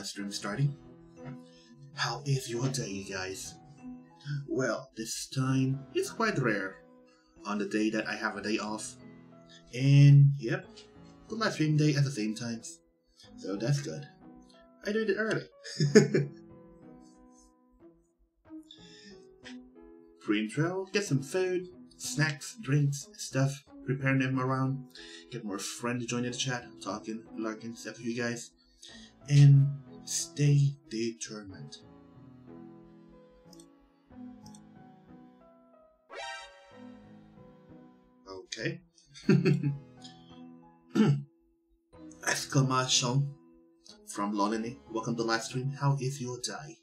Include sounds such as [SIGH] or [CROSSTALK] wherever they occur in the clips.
Live stream starting. How is your day, guys? Well, this time it's quite rare on the day that I have a day off. And yep, the live stream day at the same time. So that's good. I did it early. [LAUGHS] Pre-intro, get some food, snacks, drinks, stuff, prepare them around, get more friends to join in the chat, talking, lurking, stuff with you guys, and stay determined. Okay. [LAUGHS] Exclamation from Lonely. Welcome to live stream. How is your day?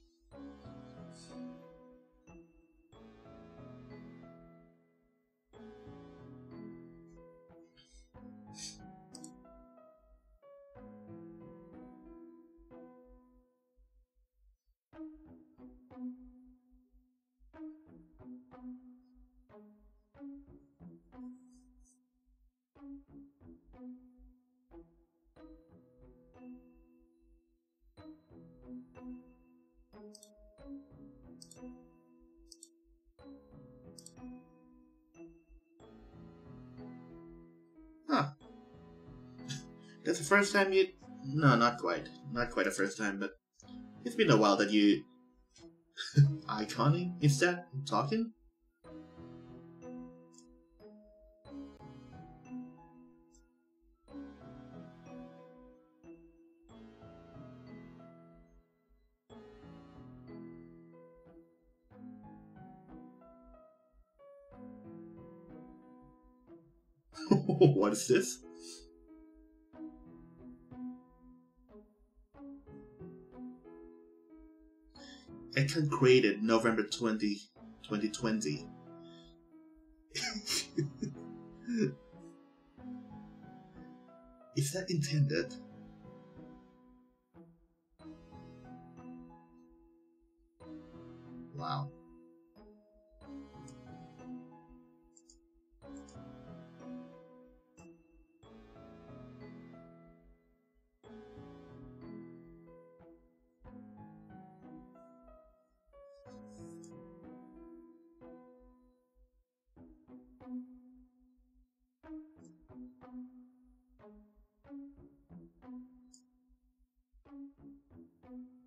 That's the first time you. No, not quite. Not quite the first time, but it's been a while that you. [LAUGHS] Iconing instead? Talking? [LAUGHS] what is this? Account created November 20, 2020. is that intended? Wow. Oof.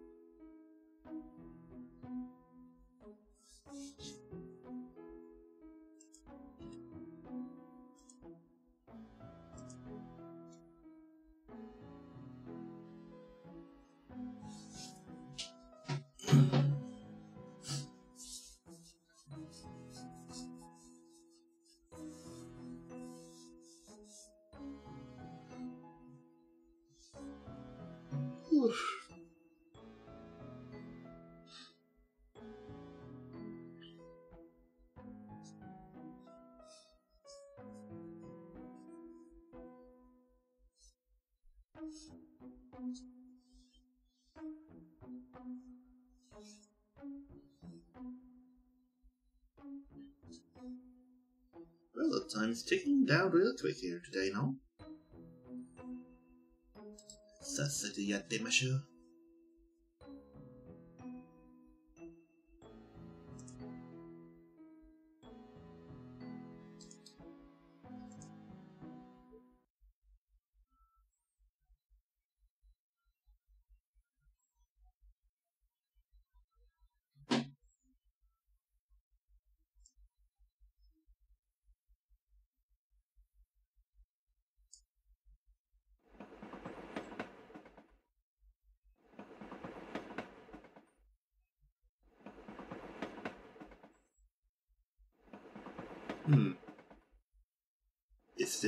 the time's ticking down real quick here today, no? Ça c'était ya des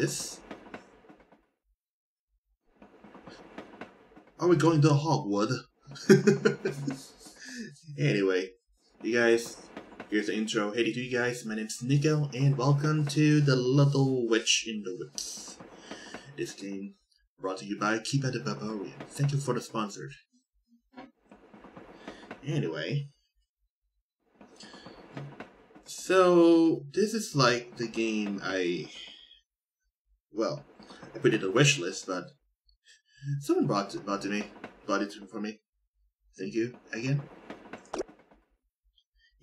this? Are we going to Hogwood? [LAUGHS] anyway, you guys, here's the intro. Hey to you guys, my name's Nico, and welcome to The Little Witch in the Woods. This game brought to you by Keepa the Barbarian. Thank you for the sponsor. Anyway, so this is like the game I, well, I put it a wish list, but someone brought it, brought to me, brought it for me. Thank you again.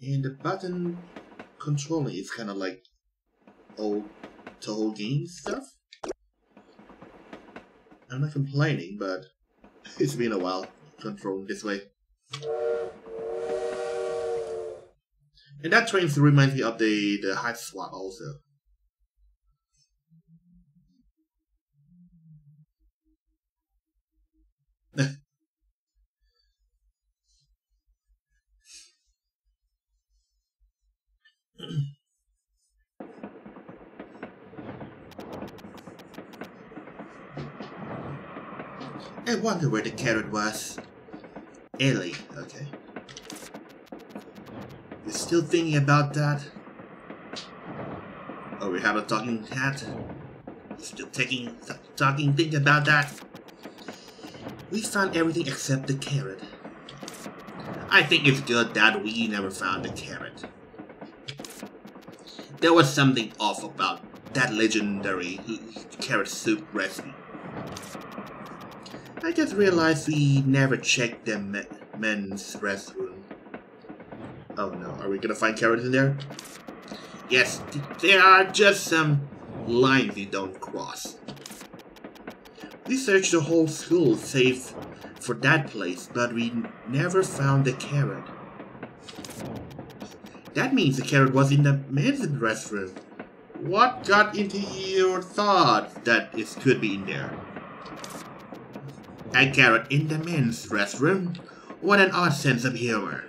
And the button controlling is kind of like old Toho game stuff. I'm not complaining, but [LAUGHS] it's been a while controlling this way. And that train reminds me of the, the high swap also. I wonder where the carrot was. Ellie, okay. You're still thinking about that? Oh, we have a talking? You still taking talking think about that? We found everything except the carrot. I think it's good that we never found the carrot. There was something off about that legendary uh, carrot soup recipe. I just realized we never checked the me men's restroom. Oh no, are we gonna find carrots in there? Yes, there are just some lines we don't cross. We searched the whole school save for that place, but we never found the carrot. That means the carrot was in the men's restroom. What got into your thought that it could be in there? A carrot in the men's restroom? What an odd sense of humor.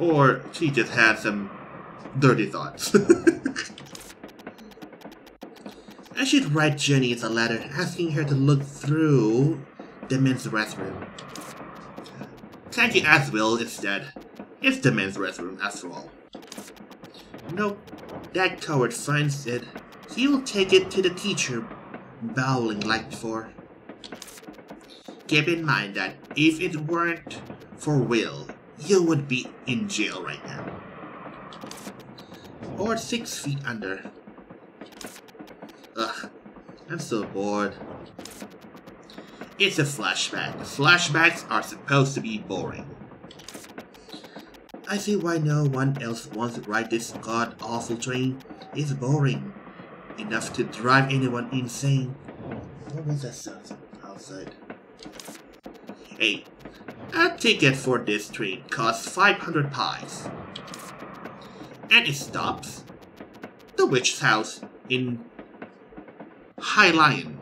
Or she just had some dirty thoughts. [LAUGHS] I should write Jenny a letter asking her to look through the men's restroom. Can't you ask Will instead? It's the men's restroom after all. Nope, that coward finds it. He will take it to the teacher, bowling like before. Keep in mind that if it weren't for Will, you would be in jail right now. Or six feet under. Ugh, I'm so bored. It's a flashback. Flashbacks are supposed to be boring. I see why no one else wants to ride this god-awful train. It's boring. Enough to drive anyone insane. What was that sound outside? Hey, a ticket for this train costs 500 pies. And it stops the witch's house in High Lion,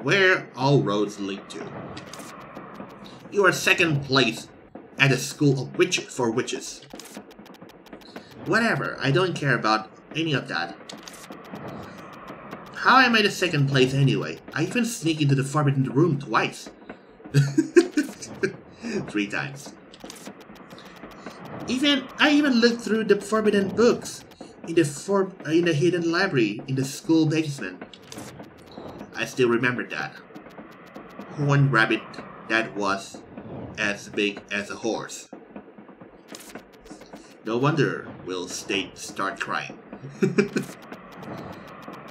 where all roads lead to. You are second place at a school of witches for witches. Whatever, I don't care about any of that. How am I the second place anyway? I even sneak into the forbidden room twice. [LAUGHS] Three times. Even I even looked through the forbidden books in the for uh, in the hidden library in the school basement. I still remember that. One rabbit that was as big as a horse. No wonder Will State start crying. [LAUGHS]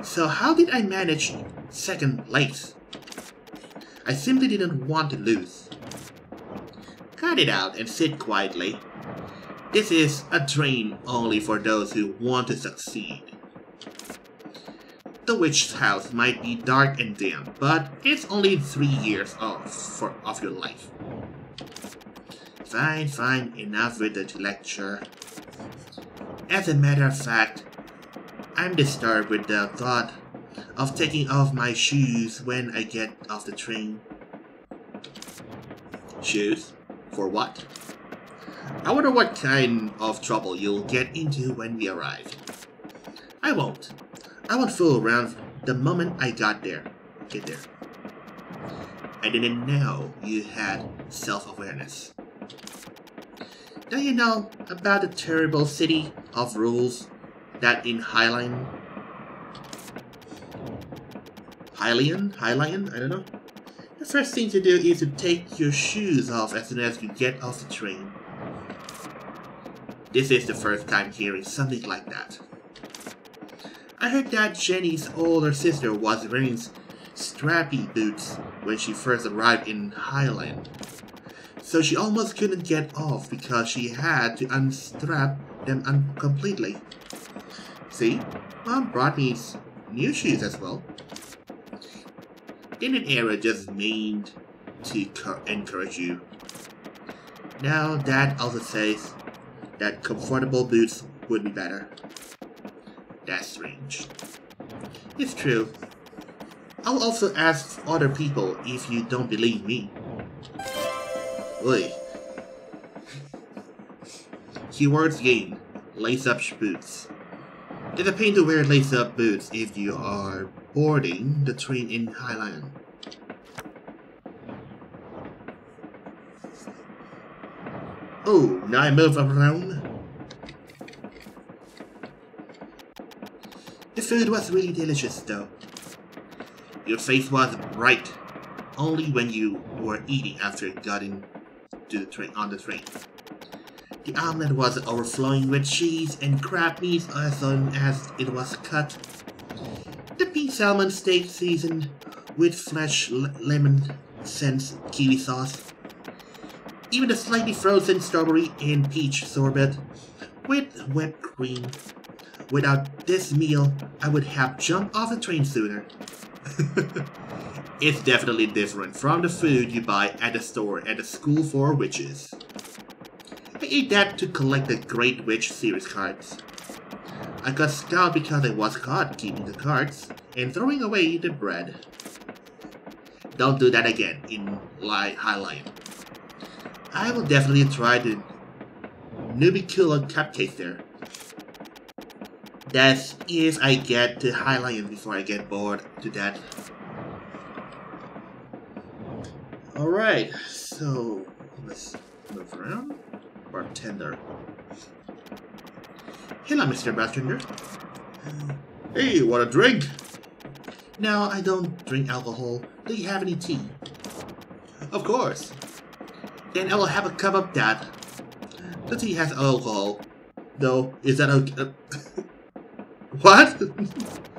so how did I manage second place? I simply didn't want to lose. Cut it out and sit quietly. This is a dream only for those who want to succeed. The witch's house might be dark and dim, but it's only three years off for, of your life. Fine, fine, enough with the lecture. As a matter of fact, I'm disturbed with the thought of taking off my shoes when I get off the train. Shoes? For what? I wonder what kind of trouble you'll get into when we arrive. I won't. I won't fool around the moment I got there. Get there. I didn't know you had self-awareness. Don't you know about the terrible city of rules that in Highline? Hylian? Hylian? I don't know. The first thing to do is to take your shoes off as soon as you get off the train. This is the first time hearing something like that. I heard that Jenny's older sister was wearing strappy boots when she first arrived in Highland. So she almost couldn't get off because she had to unstrap them un completely. See, Mom brought me new shoes as well. In an era just meant to encourage you. Now Dad also says that comfortable boots would be better. That's strange. It's true. I'll also ask other people if you don't believe me. Oi. Keywords game. Lace-up boots. It's a pain to wear lace-up boots if you are boarding the train in Highland. Oh, now I move around. The food was really delicious though. Your face was bright only when you were eating after getting to the train on the train. The omelette was overflowing with cheese and crab meat as soon as it was cut. The pink salmon steak seasoned with fresh lemon scent kiwi sauce. Even the slightly frozen strawberry and peach sorbet with whipped cream. Without this meal, I would have jumped off the train sooner. [LAUGHS] it's definitely different from the food you buy at the store at the School for Witches. I ate that to collect the Great Witch series cards. I got scout because I was caught keeping the cards and throwing away the bread. Don't do that again in High Lion. I will definitely try the Nubicula cupcake there. That's I get to High Lion before I get bored to death. Alright, so let's move around. Bartender. Hello, Mr. Bartender. Hey, want a drink? No, I don't drink alcohol. Do you have any tea? Of course. Then I will have a cup of that. The tea has alcohol. Though, is that okay? [LAUGHS] what?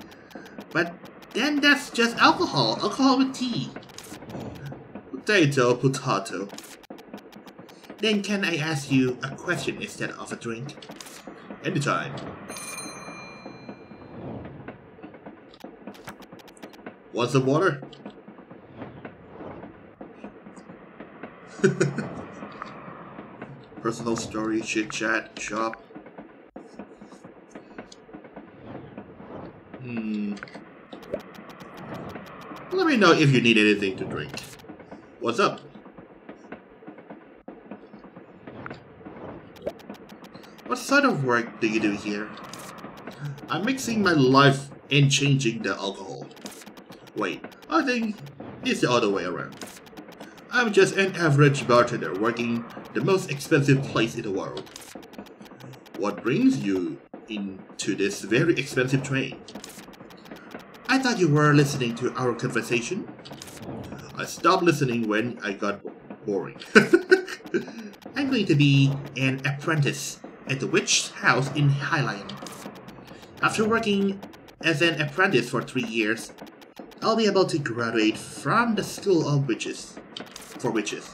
[LAUGHS] but then that's just alcohol. Alcohol with tea. Potato, potato. Then can I ask you a question instead of a drink? Anytime. What's some water? [LAUGHS] Personal story, chit chat, shop. Hmm. Let me know if you need anything to drink. What's up? What sort of work do you do here? I'm mixing my life and changing the alcohol. Wait, I think it's the other way around. I'm just an average bartender working the most expensive place in the world. What brings you into this very expensive train? I thought you were listening to our conversation. I stopped listening when I got boring. [LAUGHS] I'm going to be an apprentice at the witch's house in Highline. After working as an apprentice for three years, I'll be able to graduate from the School of Witches. For witches.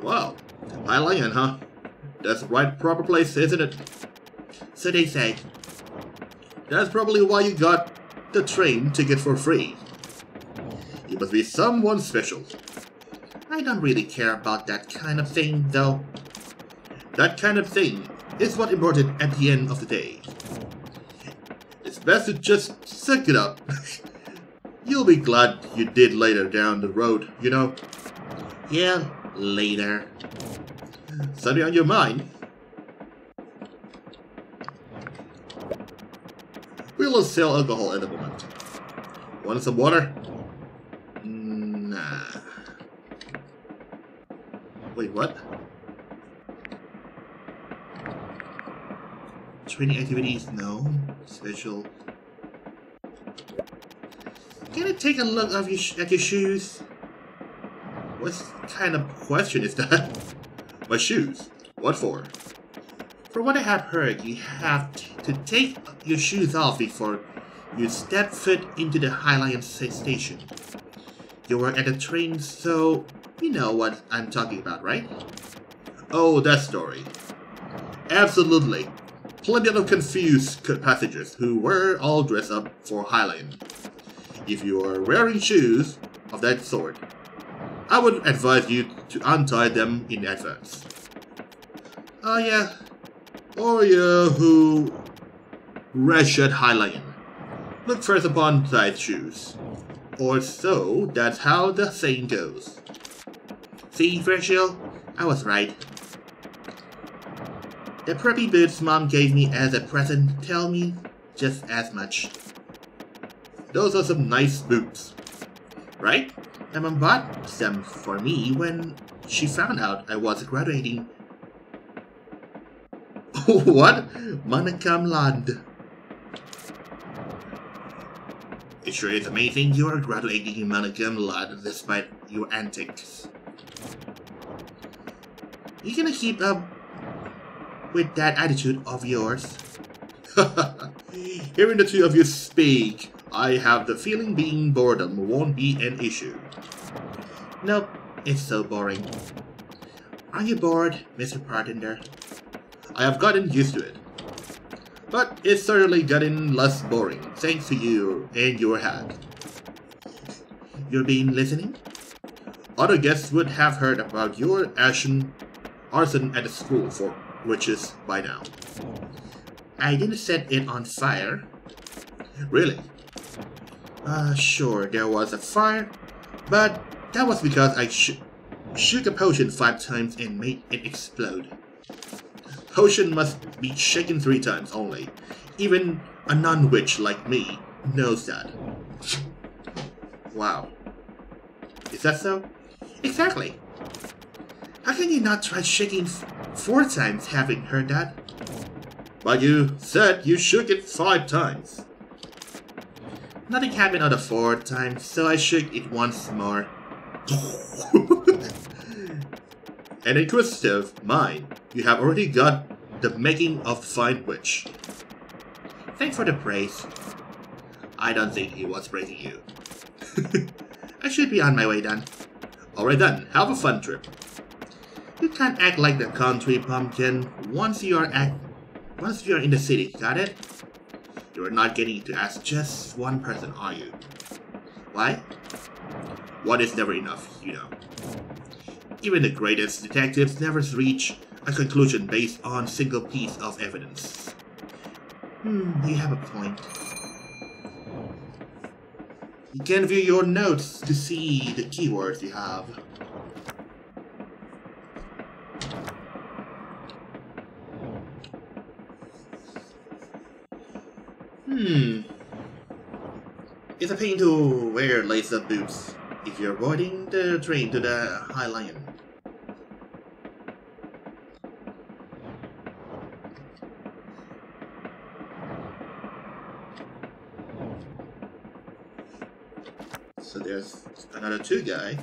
Wow, Highline, huh? That's the right proper place, isn't it? So they say. That's probably why you got the train ticket for free. You must be someone special. I don't really care about that kind of thing, though. That kind of thing is what important at the end of the day. It's best to just suck it up. [LAUGHS] You'll be glad you did later down the road, you know? Yeah, later. Something on your mind? We'll sell alcohol at the moment. Want some water? Nah. Wait, what? Training activities? No. Special. Can I take a look of your at your shoes? What kind of question is that? [LAUGHS] My shoes? What for? From what I have heard, you have to take your shoes off before you step foot into the Hylian station. You were at the train, so you know what I'm talking about, right? Oh, that story. Absolutely. Plenty of confused passengers who were all dressed up for Hylian. If you are wearing shoes of that sort, I would advise you to untie them in advance. Oh yeah. Oh yeah, who... Wretched Hylian. Look first upon thy shoes. Or so, that's how the saying goes. See, Virgil? I was right. The preppy boots mom gave me as a present tell me just as much. Those are some nice boots. Right? My mom bought them for me when she found out I was graduating. [LAUGHS] what? Manakam Land. It sure is amazing you are graduating in Manakam Land despite your antics. You gonna keep up with that attitude of yours? [LAUGHS] Hearing the two of you speak, I have the feeling being boredom won't be an issue. Nope, it's so boring. Are you bored, Mr. Bartender? I have gotten used to it. But it's certainly getting less boring, thanks to you and your hat. You've been listening? Other guests would have heard about your arson, arson at the school for witches by now. I didn't set it on fire. Really? Uh, sure, there was a fire, but that was because I sh shook a potion five times and made it explode. Potion must be shaken three times only. Even a non-witch like me knows that. Wow. Is that so? Exactly. How can you not try shaking four times having heard that? But you said you shook it five times. Nothing happened on the fourth time, so I shook it once more. [LAUGHS] An inquisitive mind, you have already got the making of fine witch. Thanks for the praise. I don't think he was praising you. [LAUGHS] I should be on my way then. Alright then, have a fun trip. You can't act like the country pumpkin once you are at once you are in the city, got it? You're not getting to ask just one person, are you? Why? One is never enough, you know. Even the greatest detectives never reach a conclusion based on single piece of evidence. Hmm, you have a point. You can view your notes to see the keywords you have. Hmm. It's a pain to wear lace-up boots if you're avoiding the train to the Hylian. So there's another two guy.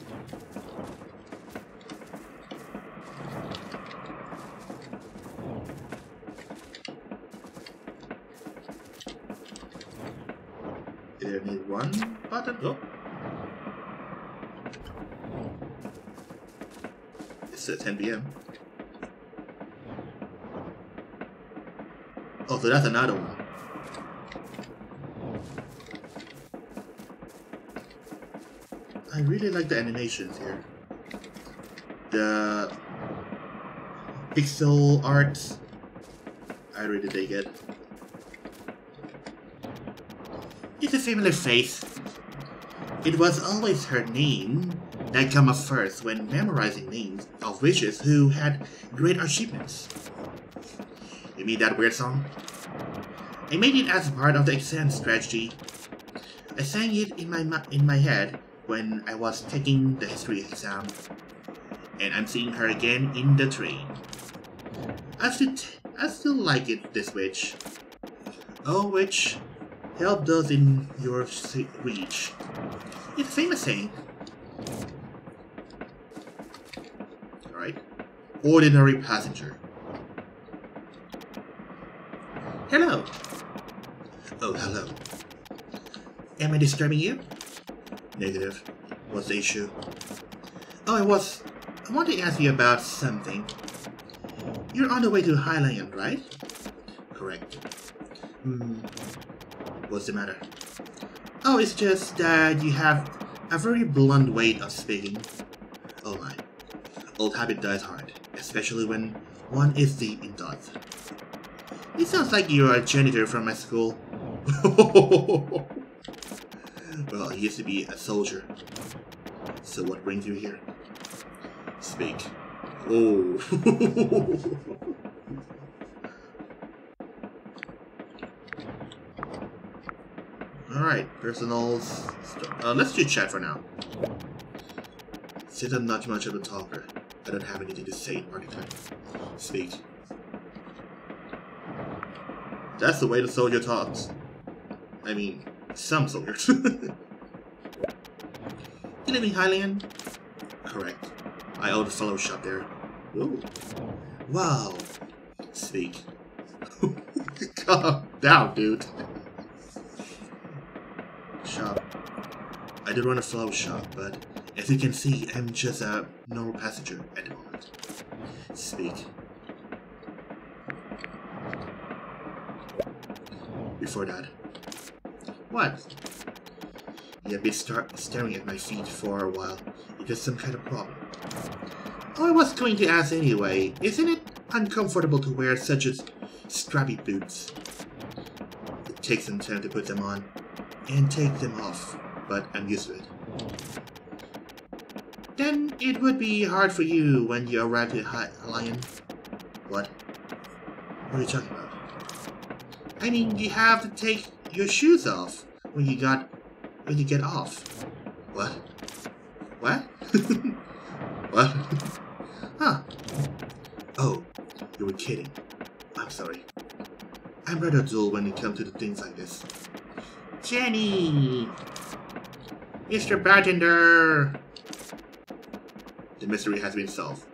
There need one button. Oh. It's at 10 p.m. Oh, so that's another one. I really like the animations here. The pixel art, I really dig it. It's a familiar face. It was always her name, that came up first when memorizing names of witches who had great achievements. You mean that weird song? I made it as part of the exam strategy. I sang it in my in my head when I was taking the history exam, and I'm seeing her again in the train. I still, I still like it, this witch. Oh, witch, help those in your reach. It's famous saying. Alright. Ordinary passenger. Hello. Oh, hello. Am I disturbing you? Negative. What's the issue? Oh, I was... I want to ask you about something. You're on the way to Highland, right? Correct. Hmm. What's the matter? Oh, it's just that you have a very blunt way of speaking. Oh my. Old habit dies hard, especially when one is deep in thought. It sounds like you're a janitor from my school. [LAUGHS] well, I used to be a soldier. So what brings you here? Speak. Oh. [LAUGHS] Alright, personals. Uh, let's do chat for now. Since I'm not much of a talker, I don't have anything to say in particular. Speak. That's the way the soldier talks. I mean, some soldiers. live in Highland? Correct. I own a fellow shop there. Ooh. Wow. Speak. [LAUGHS] Calm down, dude. Shop. I run a flower shop, but as you can see, I'm just a normal passenger at the moment. Speak. Before that. What? You have been staring at my feet for a while. Is there some kind of problem? Oh, I was going to ask anyway. Isn't it uncomfortable to wear such a strappy boots? It takes some time to put them on and take them off, but I'm used to it. Oh. Then it would be hard for you when you arrive at Lion. What? What are you talking about? I mean, you have to take your shoes off when you got when you get off. What? What? [LAUGHS] what? [LAUGHS] huh. Oh, you were kidding. I'm sorry. I'm rather dull when it comes to the things like this. Jenny! Mr. Bartender! The mystery has been solved.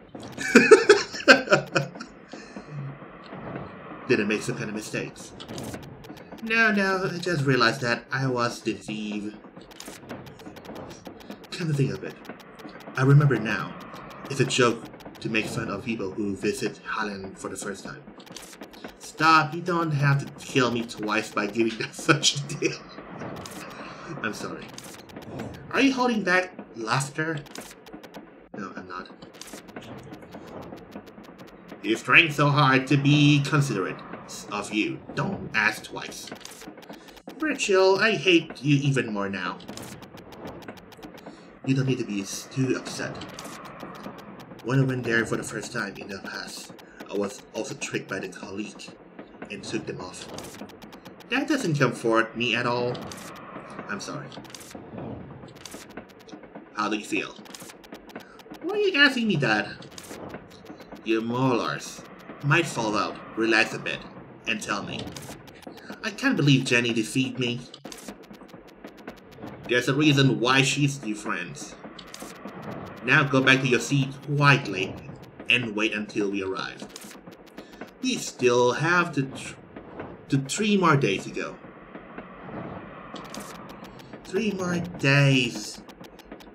[LAUGHS] Didn't make some kind of mistakes. No, no, I just realized that I was thief. Come to think of it, I remember now. It's a joke to make fun of people who visit Highland for the first time. Stop, you don't have to kill me twice by giving us [LAUGHS] such a deal. I'm sorry. Are you holding back laughter? No, I'm not. You're trying so hard to be considerate of you. Don't ask twice. Rachel, I hate you even more now. You don't need to be too upset. When I went there for the first time in the past, I was also tricked by the colleague and took them off. That doesn't comfort me at all. I'm sorry. How do you feel? Why are you asking me that? Your molars might fall out. Relax a bit and tell me. I can't believe Jenny defeated me. There's a reason why she's your friends. Now go back to your seat quietly and wait until we arrive. We still have to, tr the three more days to go. Three more days.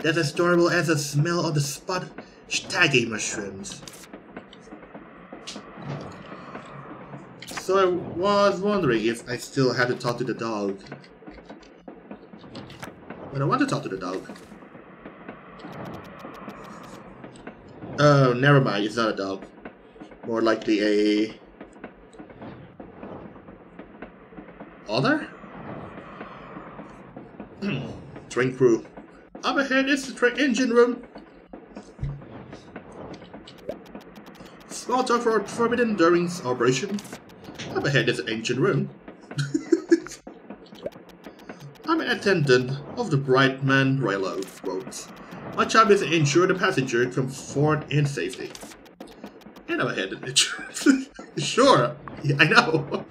That's as adorable as the smell of the spot shiitake mushrooms. So I was wondering if I still had to talk to the dog. But I want to talk to the dog. Oh, never mind. It's not a dog. More likely a... Other? Hmm. train crew. Up ahead is the train engine room. Slaughter for forbidden during operation. Up ahead is the engine room. [LAUGHS] I'm an attendant of the Brightman Railroad. My job is to ensure the passenger from and in safety. And I'm ahead of insurance. [LAUGHS] sure, yeah, I know.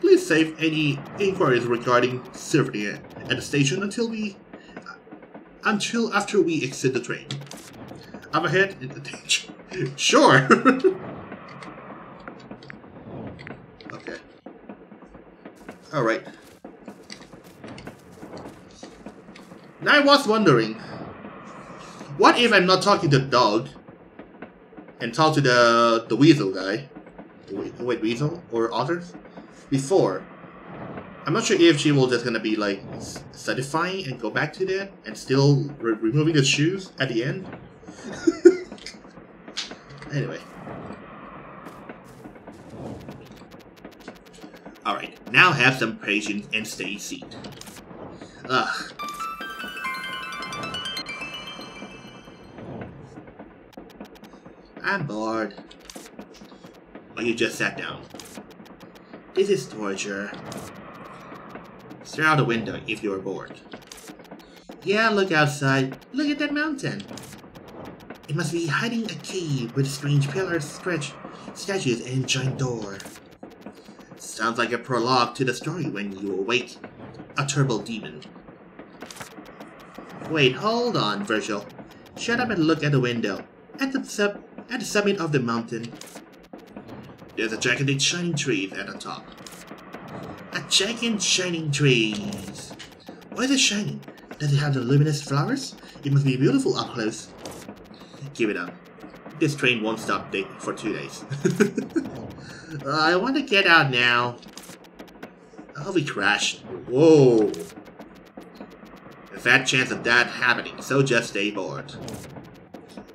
Please save any inquiries regarding safety at the station until we until after we exit the train. I'm ahead in the danger. [LAUGHS] Sure. [LAUGHS] okay. All right. Now I was wondering, what if I'm not talking to the dog and talk to the the weasel guy? Wait, wait weasel or otters? Before. I'm not sure if she will just gonna be like satisfying and go back to that and still re removing the shoes at the end. [LAUGHS] anyway. Alright, now have some patience and stay seated. Ugh. I'm bored. But you just sat down. This is torture. Stare out the window if you're bored. Yeah, look outside. Look at that mountain. It must be hiding a cave with strange pillars, stretch, statues, and giant door. Sounds like a prologue to the story when you awake a turbo demon. Wait, hold on, Virgil. Shut up and look at the window. At the sub at the summit of the mountain, there's a gigantic shining tree at the top. Giant shining trees. Why is it shining? Does it have the luminous flowers? It must be beautiful up close. Give it up. This train won't stop for two days. [LAUGHS] I want to get out now. Oh, we crashed. Whoa. A fat chance of that happening, so just stay bored.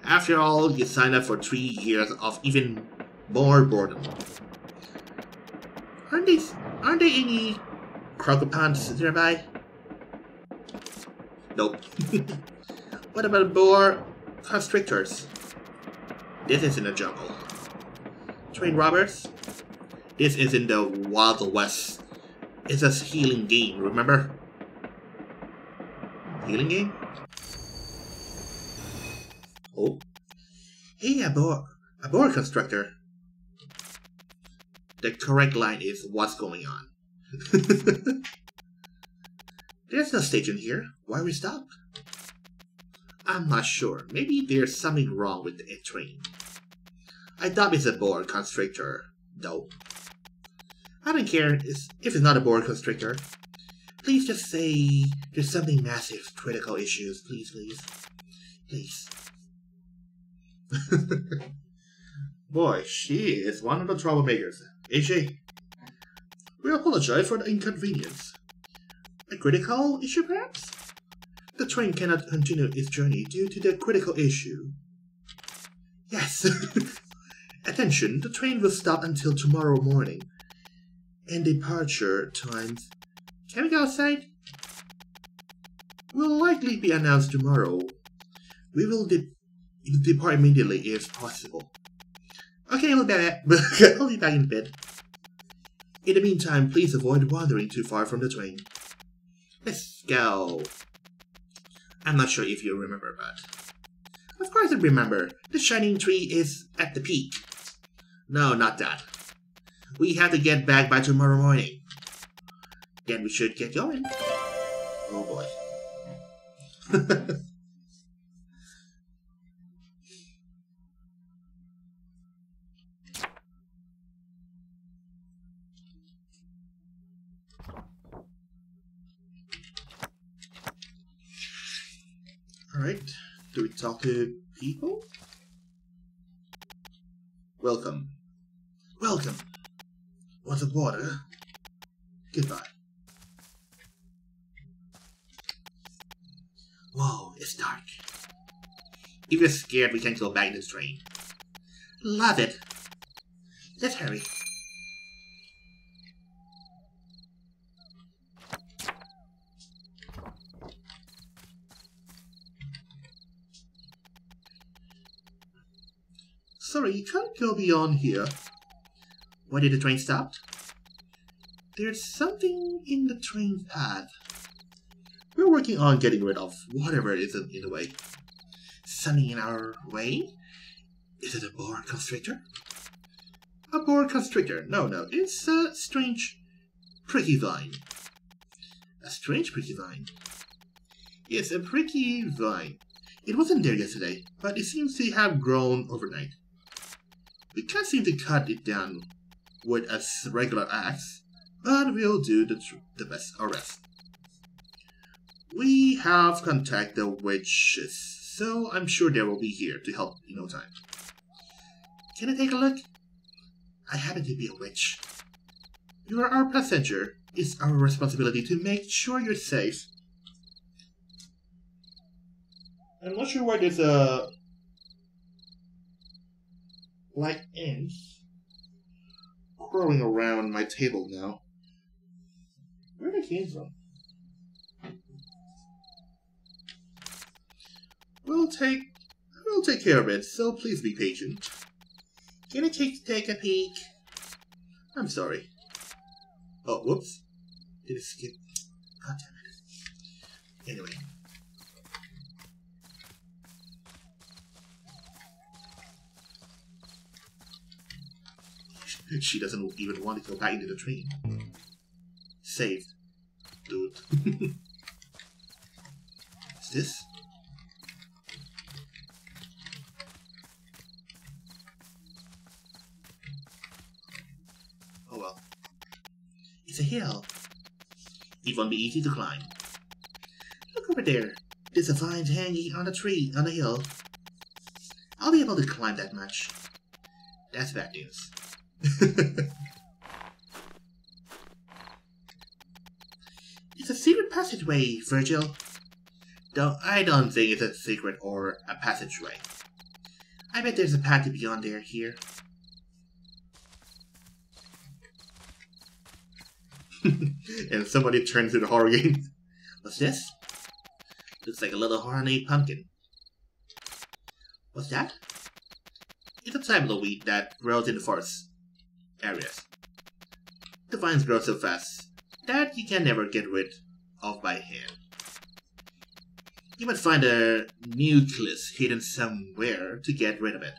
After all, you signed up for three years of even more boredom. Aren't these Aren't there any crocopants nearby? Nope. [LAUGHS] what about boa constrictors? This is in the jungle. Train robbers? This is in the Wild West. It's a healing game, remember? Healing game? Oh. Hey, a boar, a boar constructor. The correct line is what's going on. [LAUGHS] There's no station here. Why we stopped? I'm not sure. Maybe there's something wrong with the train. I doubt it's a boa constrictor, though. I don't care if it's not a boa constrictor. Please just say there's something massive, critical issues. Please, please. Please. [LAUGHS] Boy, she is one of the troublemakers. AJ, we apologize for the inconvenience. A critical issue, perhaps? The train cannot continue its journey due to the critical issue. Yes. [LAUGHS] Attention, the train will stop until tomorrow morning. And departure times. Can we go outside? Will likely be announced tomorrow. We will de depart immediately if possible. Okay, we'll be back. [LAUGHS] I'll be back in bed. In the meantime, please avoid wandering too far from the train. Let's go. I'm not sure if you remember, but... Of course I remember. The shining tree is at the peak. No, not that. We have to get back by tomorrow morning. Then we should get going. Oh boy. [LAUGHS] Alright, do we talk to people? Welcome. Welcome. Want some water? Goodbye. Whoa, it's dark. If you're scared, we can go back in this train. Love it. Let's hurry. You can't go beyond here. Why did the train stop? There's something in the train path. We're working on getting rid of whatever is in the way. Something in our way? Is it a boa constrictor? A boa constrictor? No, no, it's a strange pricky vine. A strange pricky vine? Yes, a pricky vine. It wasn't there yesterday, but it seems to have grown overnight. We can't seem to cut it down with a regular axe, but we'll do the, the best our best. We have contacted the witches, so I'm sure they will be here to help in no time. Can I take a look? I happen to be a witch. You are our passenger. It's our responsibility to make sure you're safe. I'm not sure why there's a like ants crawling around my table now. Where did they came from? We'll take we'll take care of it, so please be patient. Can I take take a peek? I'm sorry. Oh, whoops. Did it skip? God damn it. Anyway. She doesn't even want to go back into the train. Saved. Dude. [LAUGHS] Is this? Oh well. It's a hill. It won't be easy to climb. Look over there. There's a vine hanging on a tree on the hill. I'll be able to climb that much. That's bad news. [LAUGHS] it's a secret passageway, Virgil. Though I don't think it's a secret or a passageway. I bet there's a path beyond there here. [LAUGHS] and somebody turns to the horror game. What's this? Looks like a little horny pumpkin. What's that? It's a type of weed that grows in the forest areas. The vines grow so fast that you can never get rid of by hand. You might find a nucleus hidden somewhere to get rid of it.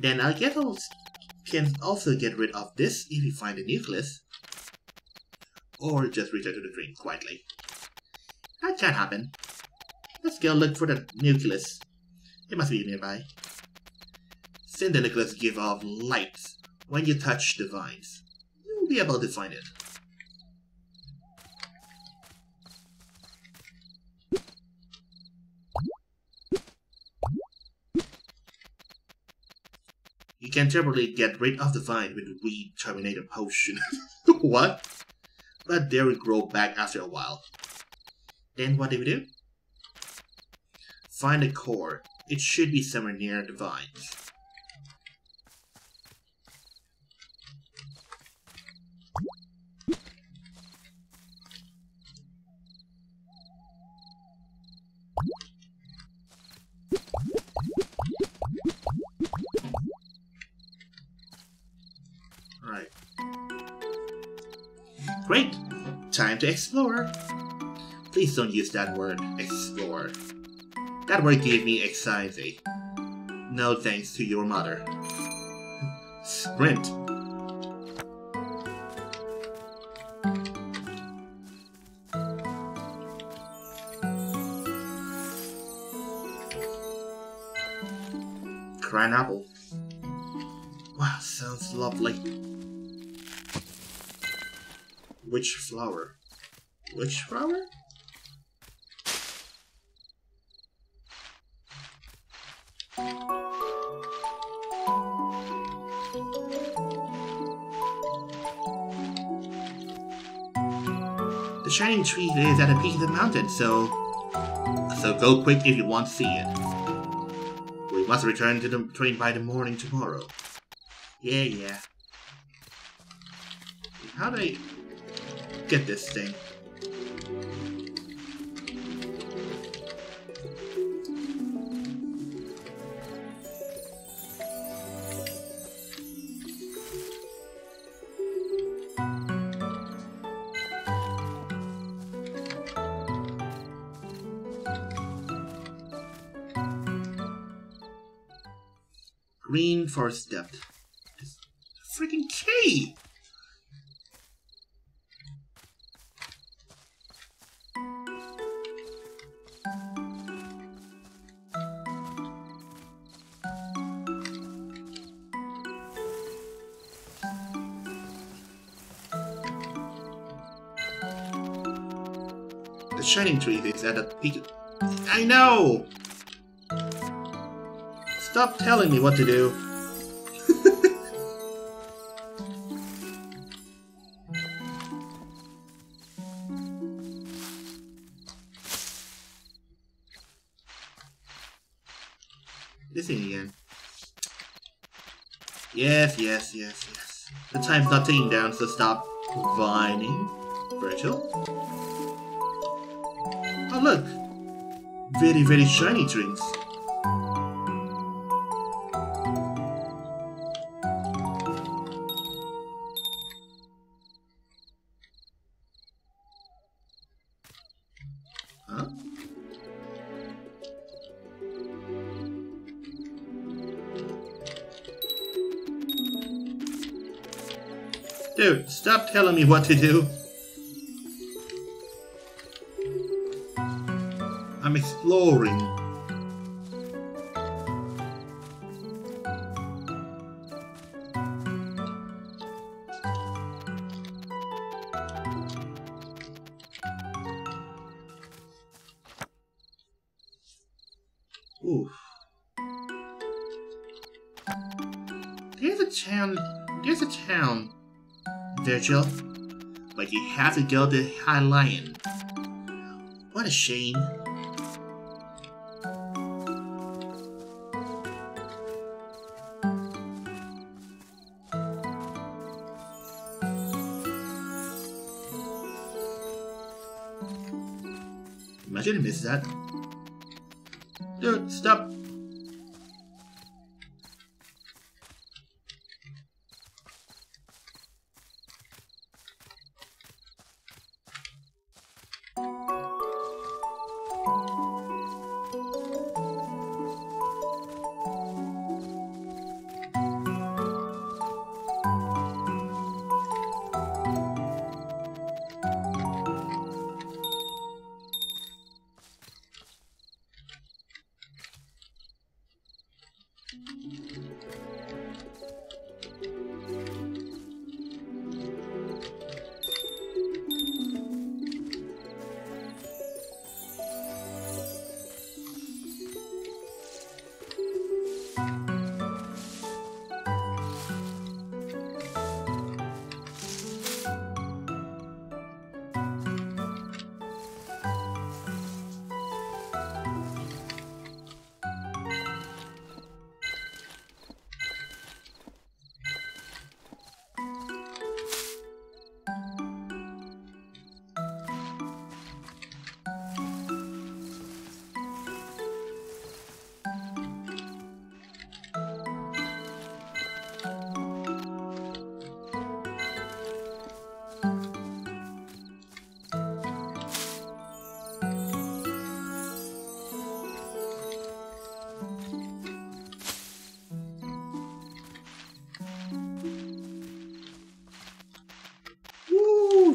Then I can also get rid of this if you find a nucleus. Or just return to the dream quietly. That can happen. Let's go look for the nucleus. It must be nearby. Since the nucleus give off light when you touch the vines. You'll be able to find it. You can temporarily get rid of the vine with the weed terminator potion. [LAUGHS] what? But they will grow back after a while. Then what do we do? Find the core. It should be somewhere near the vines. Time to explore. Please don't use that word, explore. That word gave me anxiety. No thanks to your mother. Sprint. Which flower? Which flower? The shining tree is at the peak of the mountain, so so go quick if you want to see it. We must return to the train by the morning tomorrow. Yeah, yeah. How do I get this thing. Peak. I know! Stop telling me what to do. [LAUGHS] this thing again. Yes, yes, yes, yes. The time's not ticking down, so stop whining. Virgil? Look! Very, very shiny drinks. Dude, stop telling me what to do. Have to go to Highland. What a shame.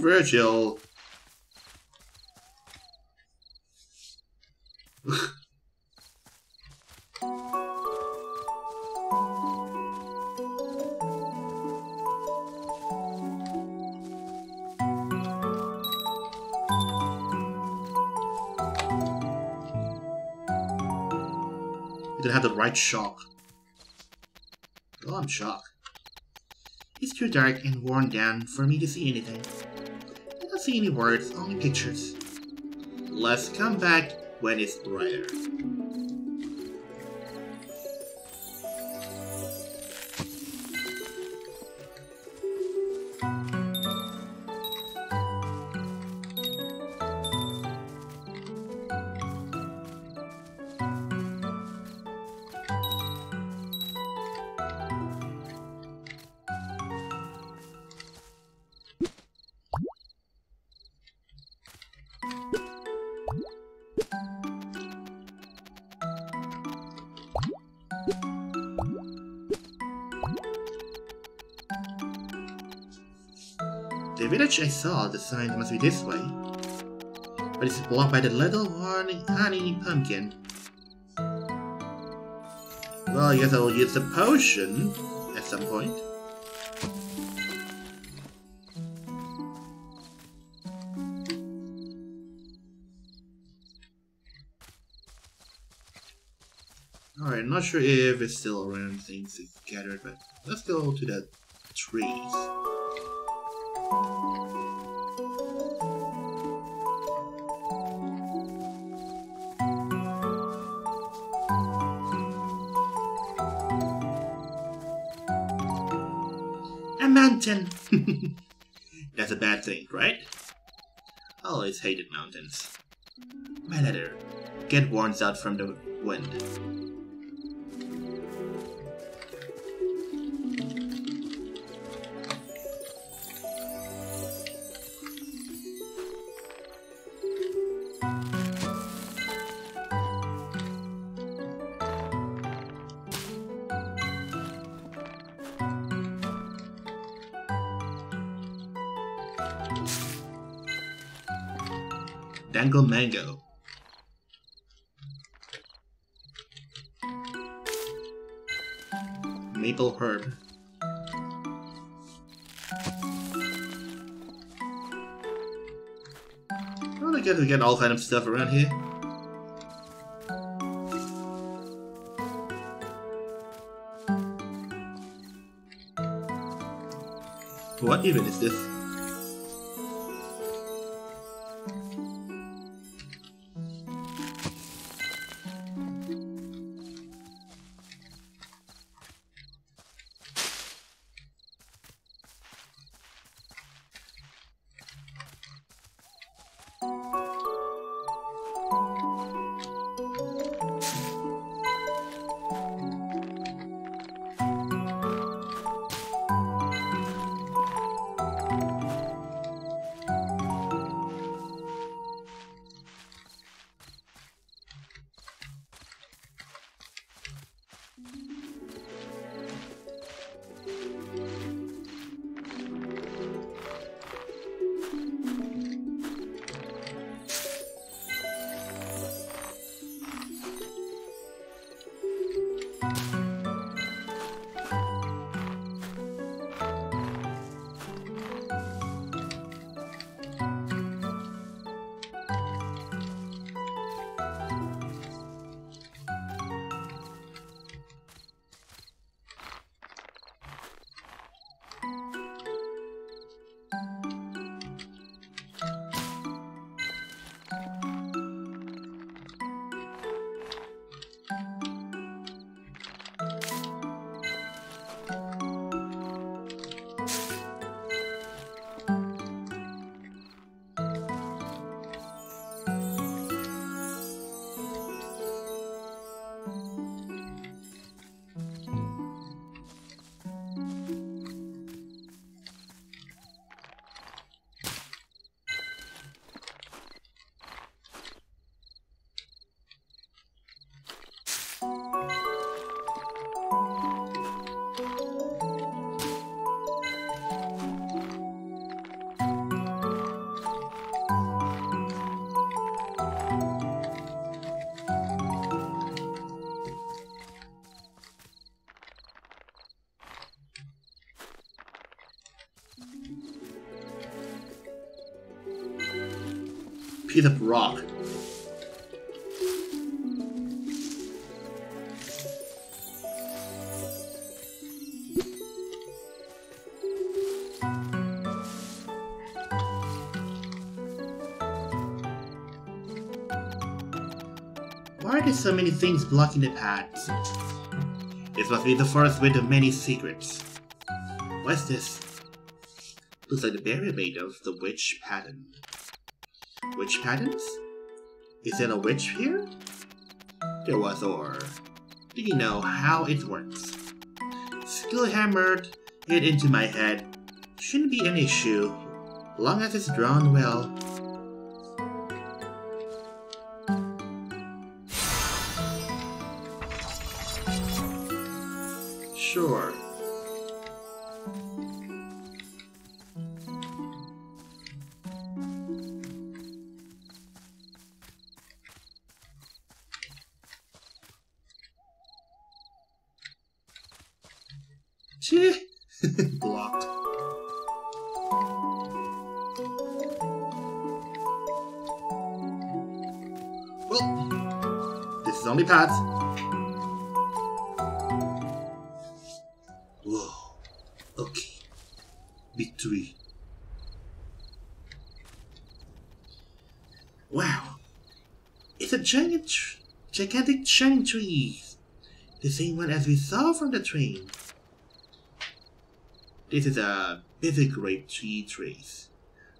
Virgil. You didn't have the right shock. Oh, I'm shocked. It's too dark and worn down for me to see anything. See any words, only pictures. Let's come back when it's brighter. Saw, the sign must be this way. But it's blocked by the little honey, pumpkin. Well, I guess I will use the potion at some point. Alright, not sure if it's still around things it's gathered, but let's go to the trees. [LAUGHS] That's a bad thing, right? I always hated mountains. My letter. Get warns out from the wind. Mango. Maple Herb. I guess we get all kind of stuff around here. What even is this? Piece of rock. Why are there so many things blocking the paths? This must be the forest with the many secrets. What's this? Looks like the barrier made of the witch pattern. Witch patterns? Is there a witch here? There was, or do you know how it works? Skill hammered it into my head. Shouldn't be an issue, long as it's drawn well. Gigantic shining tree. The same one as we saw from the train. This is a busy grape tree trace.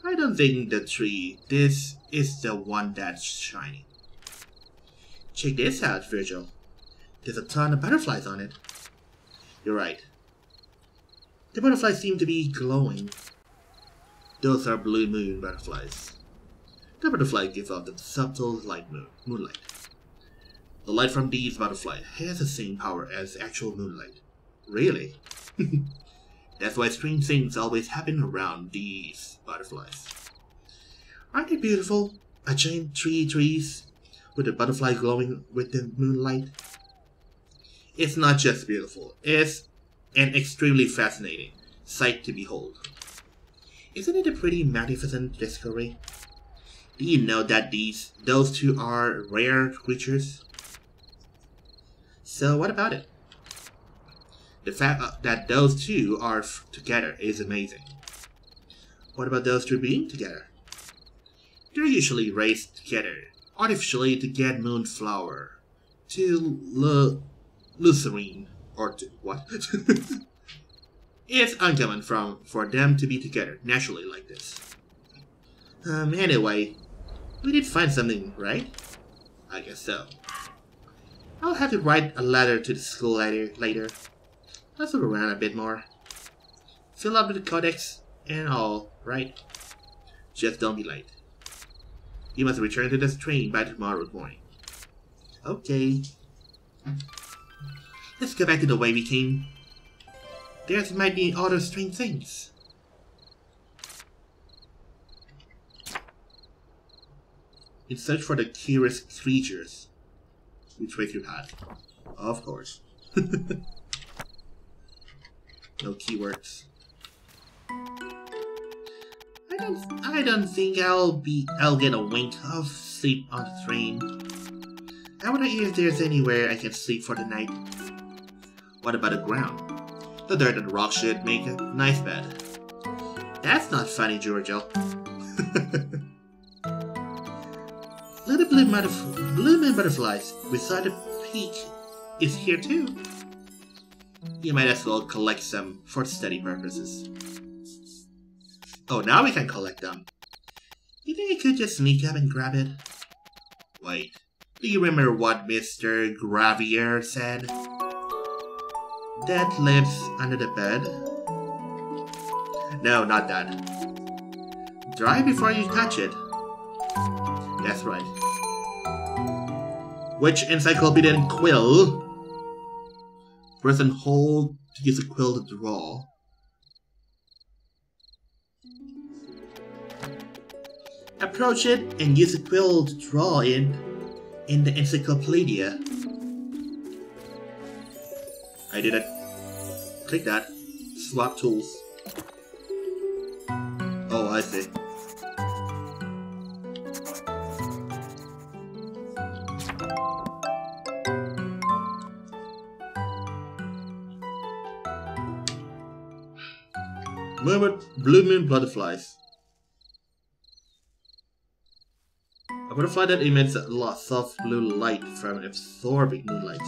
I don't think the tree, this is the one that's shining. Check this out, Virgil. There's a ton of butterflies on it. You're right. The butterflies seem to be glowing. Those are blue moon butterflies. The butterfly gives off the subtle light moon, moonlight. The light from these butterflies has the same power as actual moonlight. Really? [LAUGHS] That's why strange things always happen around these butterflies. Aren't they beautiful? A giant tree trees with the butterfly glowing with the moonlight. It's not just beautiful, it's an extremely fascinating sight to behold. Isn't it a pretty magnificent discovery? Do you know that these those two are rare creatures? So what about it? The fact uh, that those two are together is amazing. What about those two being together? They're usually raised together, artificially to get moonflower, to lu- Lucerne, or to what? [LAUGHS] it's uncommon from for them to be together naturally like this. Um, anyway, we did find something, right? I guess so. I'll have to write a letter to the school later. later. Let's look around a bit more. Fill up the codex and all, right? Just don't be late. You must return to this train by tomorrow morning. Okay. Let's go back to the way we came. There might be other strange things. In search for the curious creatures. We way your path. Of course. [LAUGHS] no keywords. I don't I don't think I'll be I'll get a wink of sleep on the train. I wonder if there's anywhere I can sleep for the night. What about the ground? The dirt and rock should make a nice bed. That's not funny, Giorgio. Little blue, butterf- moon butterflies We beside the peak is here too. You might as well collect some for study purposes. Oh, now we can collect them. You think I could just sneak up and grab it? Wait, do you remember what Mr. Gravier said? That lives under the bed? No, not that. Dry before you touch it. That's right. Which encyclopedian quill? Press and hold to use a quill to draw. Approach it and use a quill to draw in in the encyclopedia. I did it. Click that. Swap tools. Oh, I see. Murmured blue moon butterflies. A butterfly that emits a soft blue light from absorbing moonlight.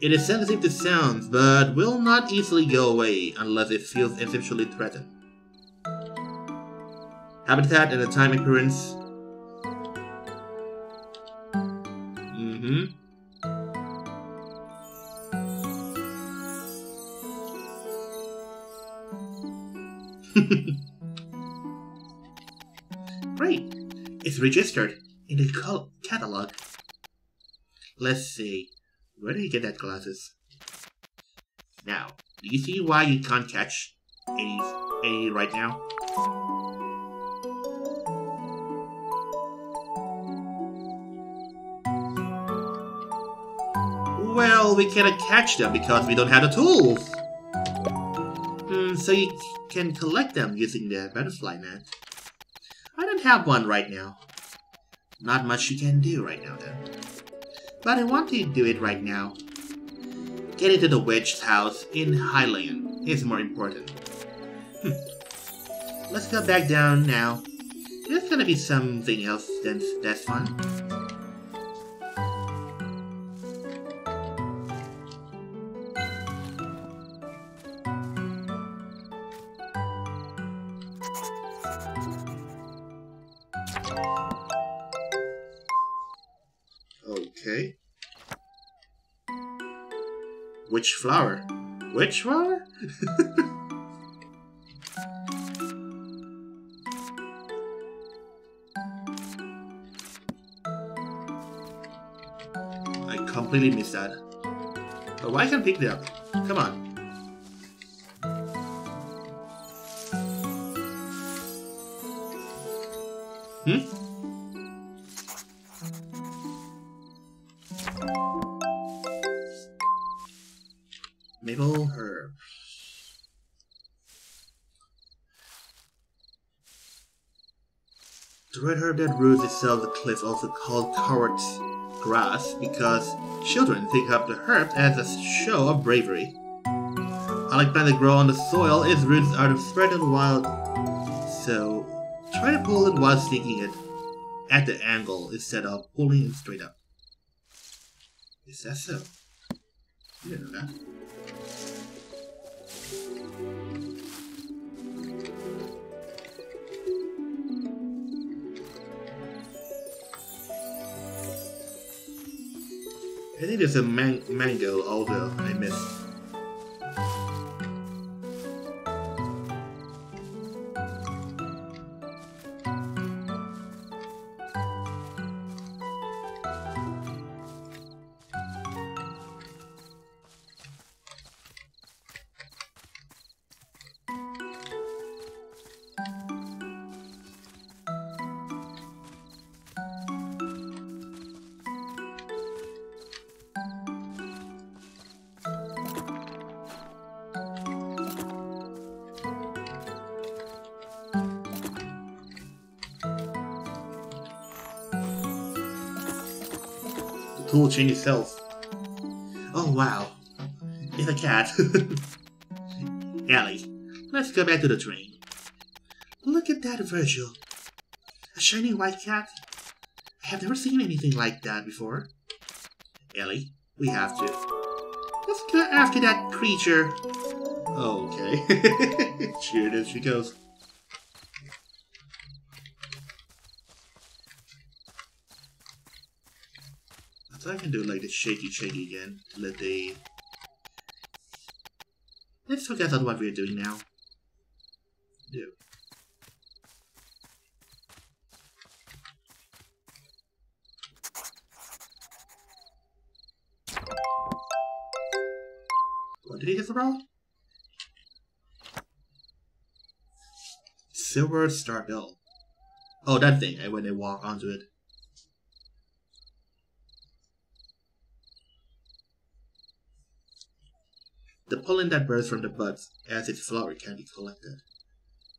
It is sensitive to sounds, but will not easily go away unless it feels essentially threatened. Habitat and the time occurrence. Mm-hmm. [LAUGHS] Great. It's registered in the catalog. Let's see. Where did you get that glasses? Now, do you see why you can't catch any any right now? Well, we cannot catch them because we don't have the tools. Hmm, so you can collect them using the butterfly net. I don't have one right now. Not much you can do right now though. But I want to do it right now. Getting to the witch's house in Highland is more important. Hmm. Let's go back down now. There's gonna be something else that's, that's fun. Flower? Which flower? [LAUGHS] I completely missed that. But why can't pick it up? Come on. That roots itself the cliff also called coward's grass because children pick up the herb as a show of bravery. Unlike plants that grow on the soil, its roots are spread and wild, so try to pull it while sticking it at the angle instead of pulling it straight up. Is that so? You didn't know that. I think there's a man mango although I missed. Oh wow. It's a cat. [LAUGHS] Ellie, let's go back to the train. Look at that, Virgil. A shiny white cat? I have never seen anything like that before. Ellie, we have to. Let's go after that creature. Okay. [LAUGHS] Here it is, she goes. So I can do like the shaky shaky again let the Let's forget about what we're doing now. Do. What did he just roll? Silver Star Bell. Oh, that thing, I when they walk onto it. The pollen that bursts from the buds as its flower can be collected.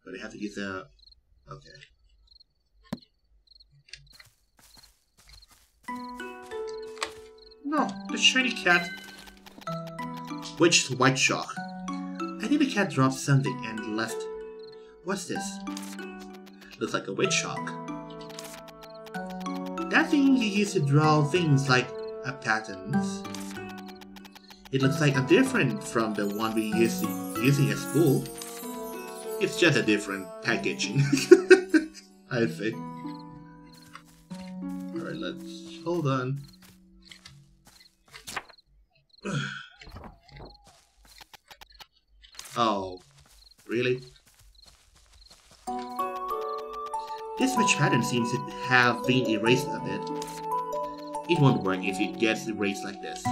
But I have to use a... Okay. No, the shiny cat. Which white shark? I think the cat dropped something and left. What's this? Looks like a witch shark. That thing you use to draw things like a patterns. It looks like a different from the one we used using at school. It's just a different packaging. [LAUGHS] I think. Alright, let's hold on. [SIGHS] oh, really? This switch pattern seems to have been erased a bit. It won't work if it gets erased like this.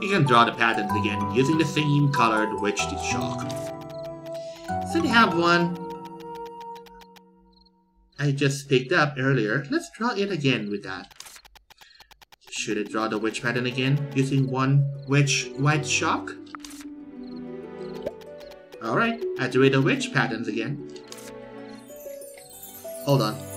You can draw the patterns again using the same colored witch chalk. So I have one I just picked up earlier. Let's draw it again with that. Should I draw the witch pattern again using one witch white chalk? Alright, I drew the witch patterns again. Hold on.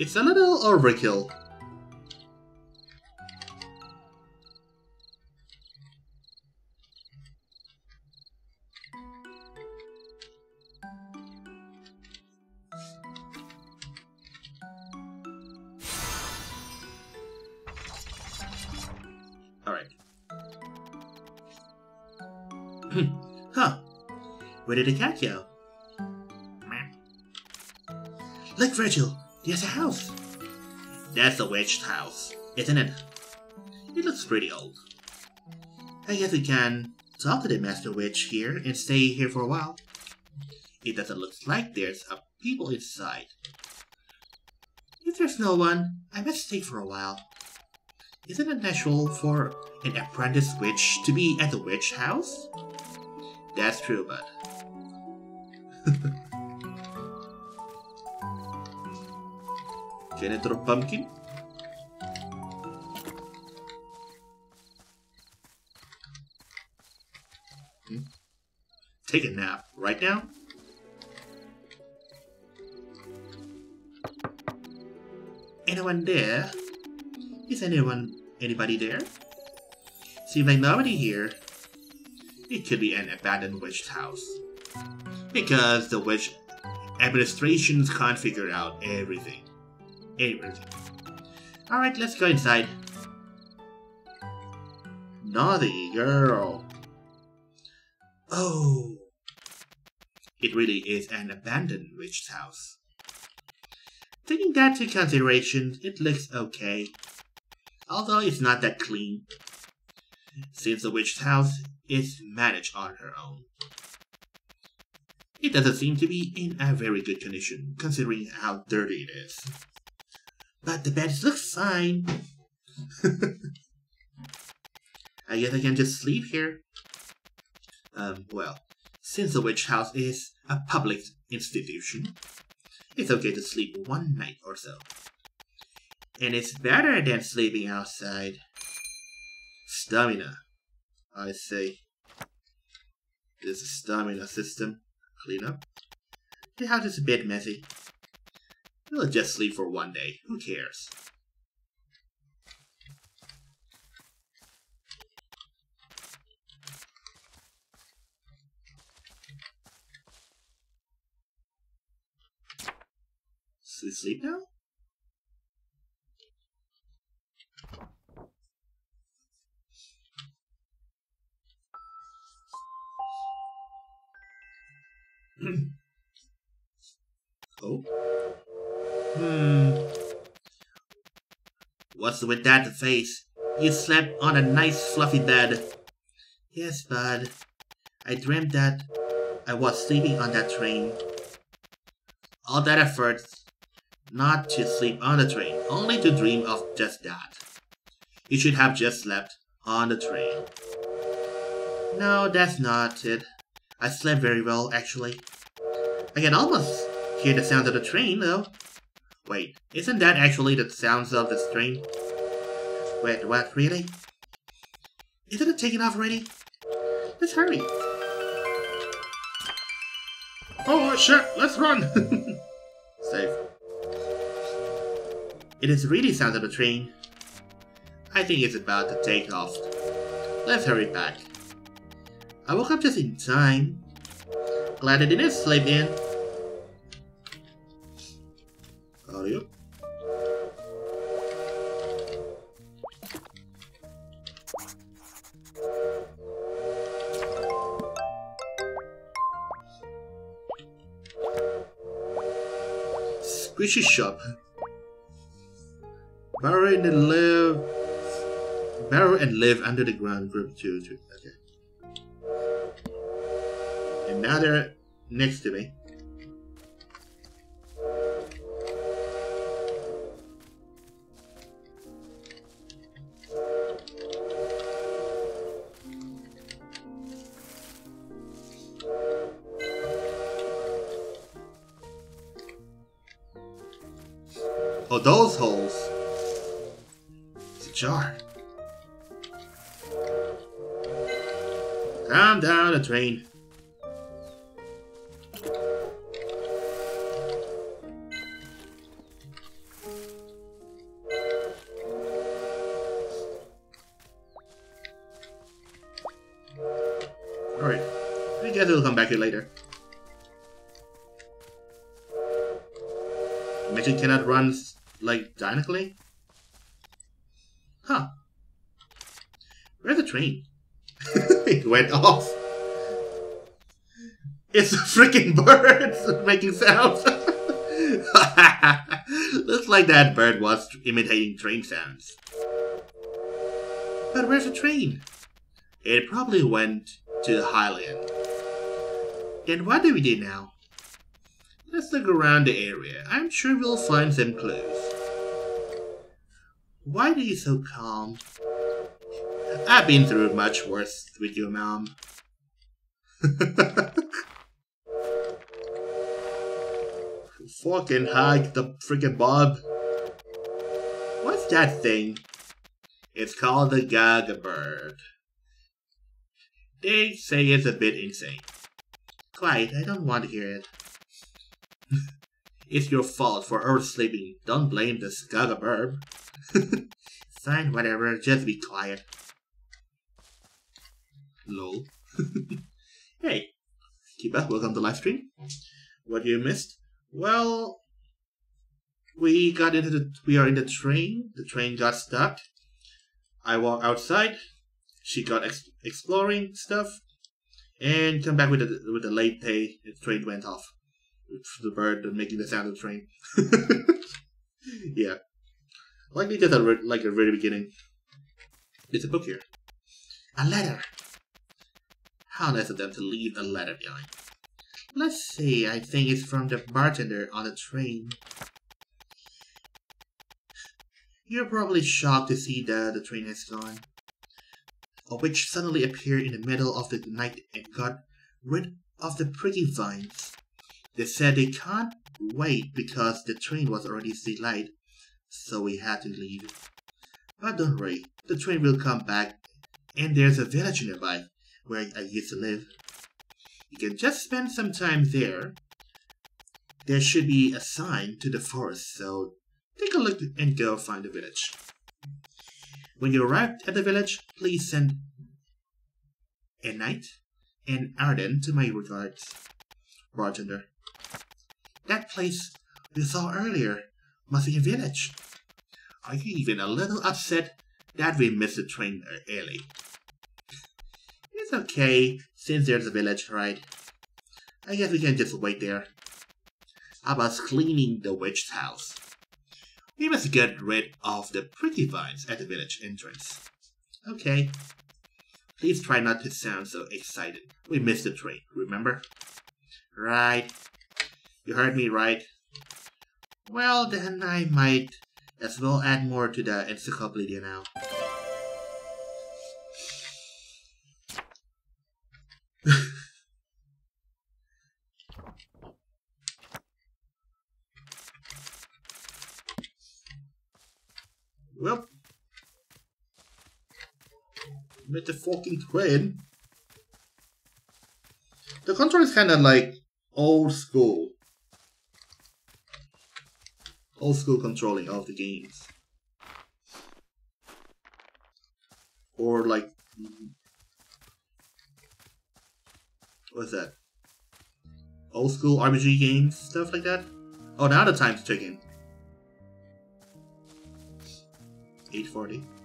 It's a little [CLEARS THROAT] huh. Where did the cat go? Look, Virgil! There's a house! That's a witch house, isn't it? It looks pretty old. I guess we can talk to the Master Witch here and stay here for a while. It doesn't look like there's a people inside. If there's no one, I must stay for a while. Isn't it natural for an apprentice witch to be at the witch house? That's true, bud. [LAUGHS] Janitor Pumpkin? Hmm? Take a nap right now? Anyone there? Is anyone anybody there? Seems like nobody here. It could be an abandoned witch house. Because the witch administrations can't figure out everything. Alright, let's go inside. Naughty girl. Oh. It really is an abandoned witch's house. Taking that into consideration, it looks okay. Although it's not that clean. Since the witch's house is managed on her own. It doesn't seem to be in a very good condition, considering how dirty it is. But the bed looks fine. [LAUGHS] I guess I can just sleep here. Um, well, since the witch house is a public institution, it's okay to sleep one night or so. And it's better than sleeping outside. Stamina. I say. A stamina system. Clean up. The house is a bit messy. We'll just sleep for one day. Who cares? Sleep now? Hmm. oh. Hmm. What's with that face? You slept on a nice fluffy bed. Yes, bud. I dreamt that I was sleeping on that train. All that effort not to sleep on the train, only to dream of just that. You should have just slept on the train. No, that's not it. I slept very well, actually. I can almost hear the sound of the train, though. Wait, isn't that actually the sounds of the train? Wait, what, really? Isn't it taking off already? Let's hurry. Oh shit, let's run! [LAUGHS] Safe. It is really sound of the train. I think it's about to take off. Let's hurry back. I woke up just in time. Glad I didn't sleep in. Squishy shop. Burrow and live. Burrow and live under the ground. Group two. two. Okay. And now they're next to me. Train. Alright. I guess it'll come back here later. Mission cannot run like dynamically? Huh. Where's the train? [LAUGHS] it went off. Freaking [LAUGHS] birds [LAUGHS] making sounds. [LAUGHS] Looks like that bird was imitating train sounds. But where's the train? It probably went to the Highland. Then what do we do now? Let's look around the area. I'm sure we'll find some clues. Why are you so calm? I've been through much worse with your mom. Fucking hike the freaking Bob. What's that thing? It's called the Gaga Bird. They say it's a bit insane. Quiet, I don't want to hear it. [LAUGHS] it's your fault for oversleeping. Don't blame the Gaga Bird. [LAUGHS] Fine, whatever, just be quiet. Lol. [LAUGHS] hey, up, welcome to live stream. What you missed? Well, we got into the, we are in the train. The train got stuck. I walk outside. She got ex exploring stuff, and come back with the with the late pay. The train went off. The bird making the sound of the train. [LAUGHS] yeah, likely just a like a very beginning. There's a book here. A letter. How nice of them to leave a letter behind. Let's see, I think it's from the bartender on the train. You're probably shocked to see that the train has gone. A witch suddenly appeared in the middle of the night and got rid of the pretty vines. They said they can't wait because the train was already delayed, so we had to leave. But don't worry, the train will come back, and there's a village nearby where I used to live. You can just spend some time there. There should be a sign to the forest, so take a look and go find the village. When you arrive at the village, please send a knight and Arden to my regards. Bartender. That place we saw earlier must be a village. Are you even a little upset that we missed the train early? It's okay, since there's a village, right? I guess we can just wait there. How about cleaning the witch's house? We must get rid of the pretty vines at the village entrance. Okay. Please try not to sound so excited. We missed the train, remember? Right. You heard me right. Well, then I might as well add more to the encyclopedia now. The fucking train. The control is kind of like old school. Old school controlling of the games. Or like what's that? Old school RPG games, stuff like that. Oh, now the time's ticking. 840.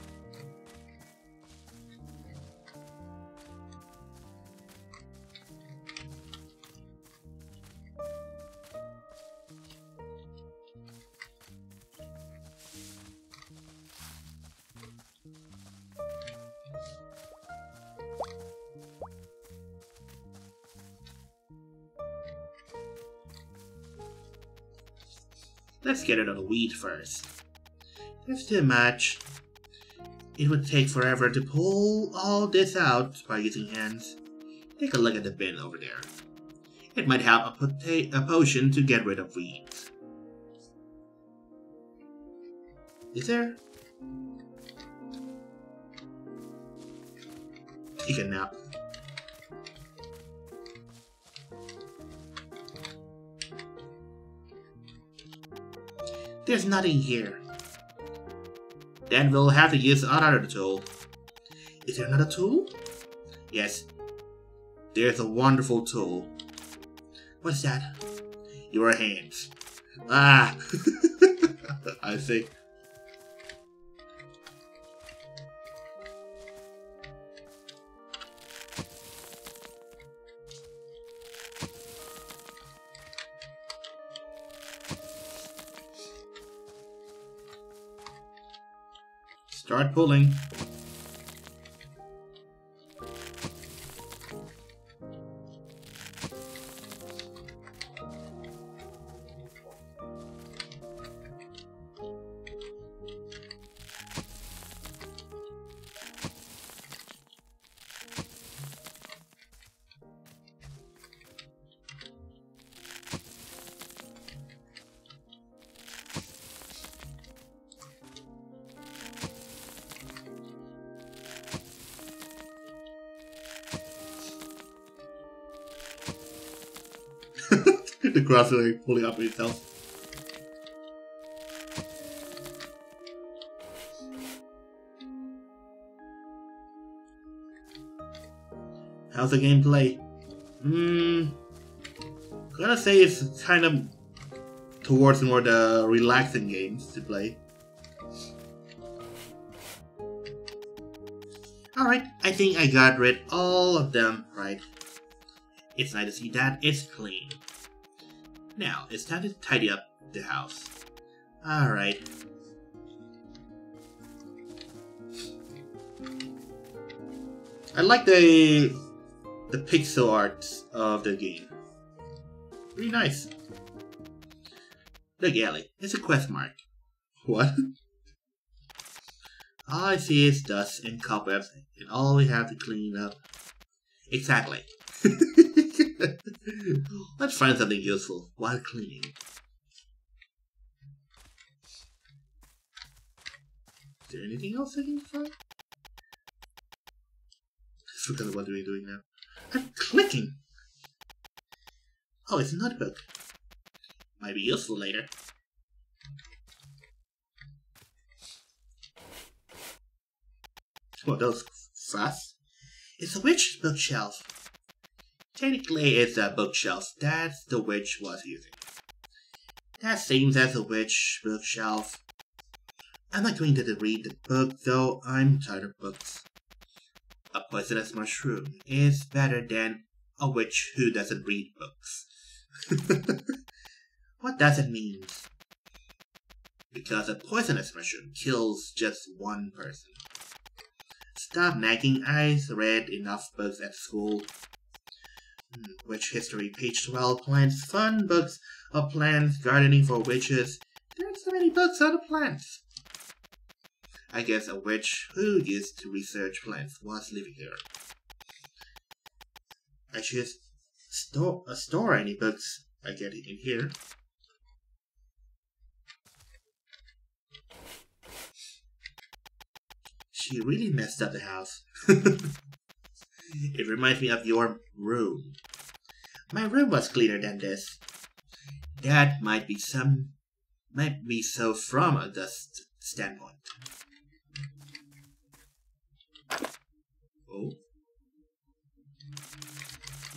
Get the weed first. If too much, it would take forever to pull all this out by using hands. Take a look at the bin over there. It might have a, a potion to get rid of weeds. Is there? Take a nap. There's nothing here. Then we'll have to use another tool. Is there another tool? Yes. There's a wonderful tool. What's that? Your hands. Ah! [LAUGHS] I see. Start pulling. Is like pulling up itself. How's the gameplay? Hmm. Gonna say it's kind of towards more the relaxing games to play. Alright, I think I got rid all of them, right? It's nice to see that it's clean. Now, it's time to tidy up the house. Alright. I like the the pixel art of the game. Really nice. Look, Ellie, it's a quest mark. What? [LAUGHS] All I see is dust and cobwebs, and all we have to clean up. Exactly. [LAUGHS] [LAUGHS] Let's find something useful while cleaning. Is there anything else I can find? I forgot what we're doing now. I'm clicking! Oh, it's a notebook. Might be useful later. What, those fast? It's a witch's bookshelf. Technically, it's a bookshelf that the witch was using. That seems as a witch bookshelf. I'm not going to read the book, though I'm tired of books. A poisonous mushroom is better than a witch who doesn't read books. [LAUGHS] what does it mean? Because a poisonous mushroom kills just one person. Stop nagging, I read enough books at school. Witch history, page 12, plants, fun books of plants, gardening for witches. There are so many books on plants. I guess a witch who used to research plants was living there. I should store, uh, store any books I get in here. She really messed up the house. [LAUGHS] it reminds me of your room. My room was cleaner than this. That might be some might be so from a dust standpoint. Oh.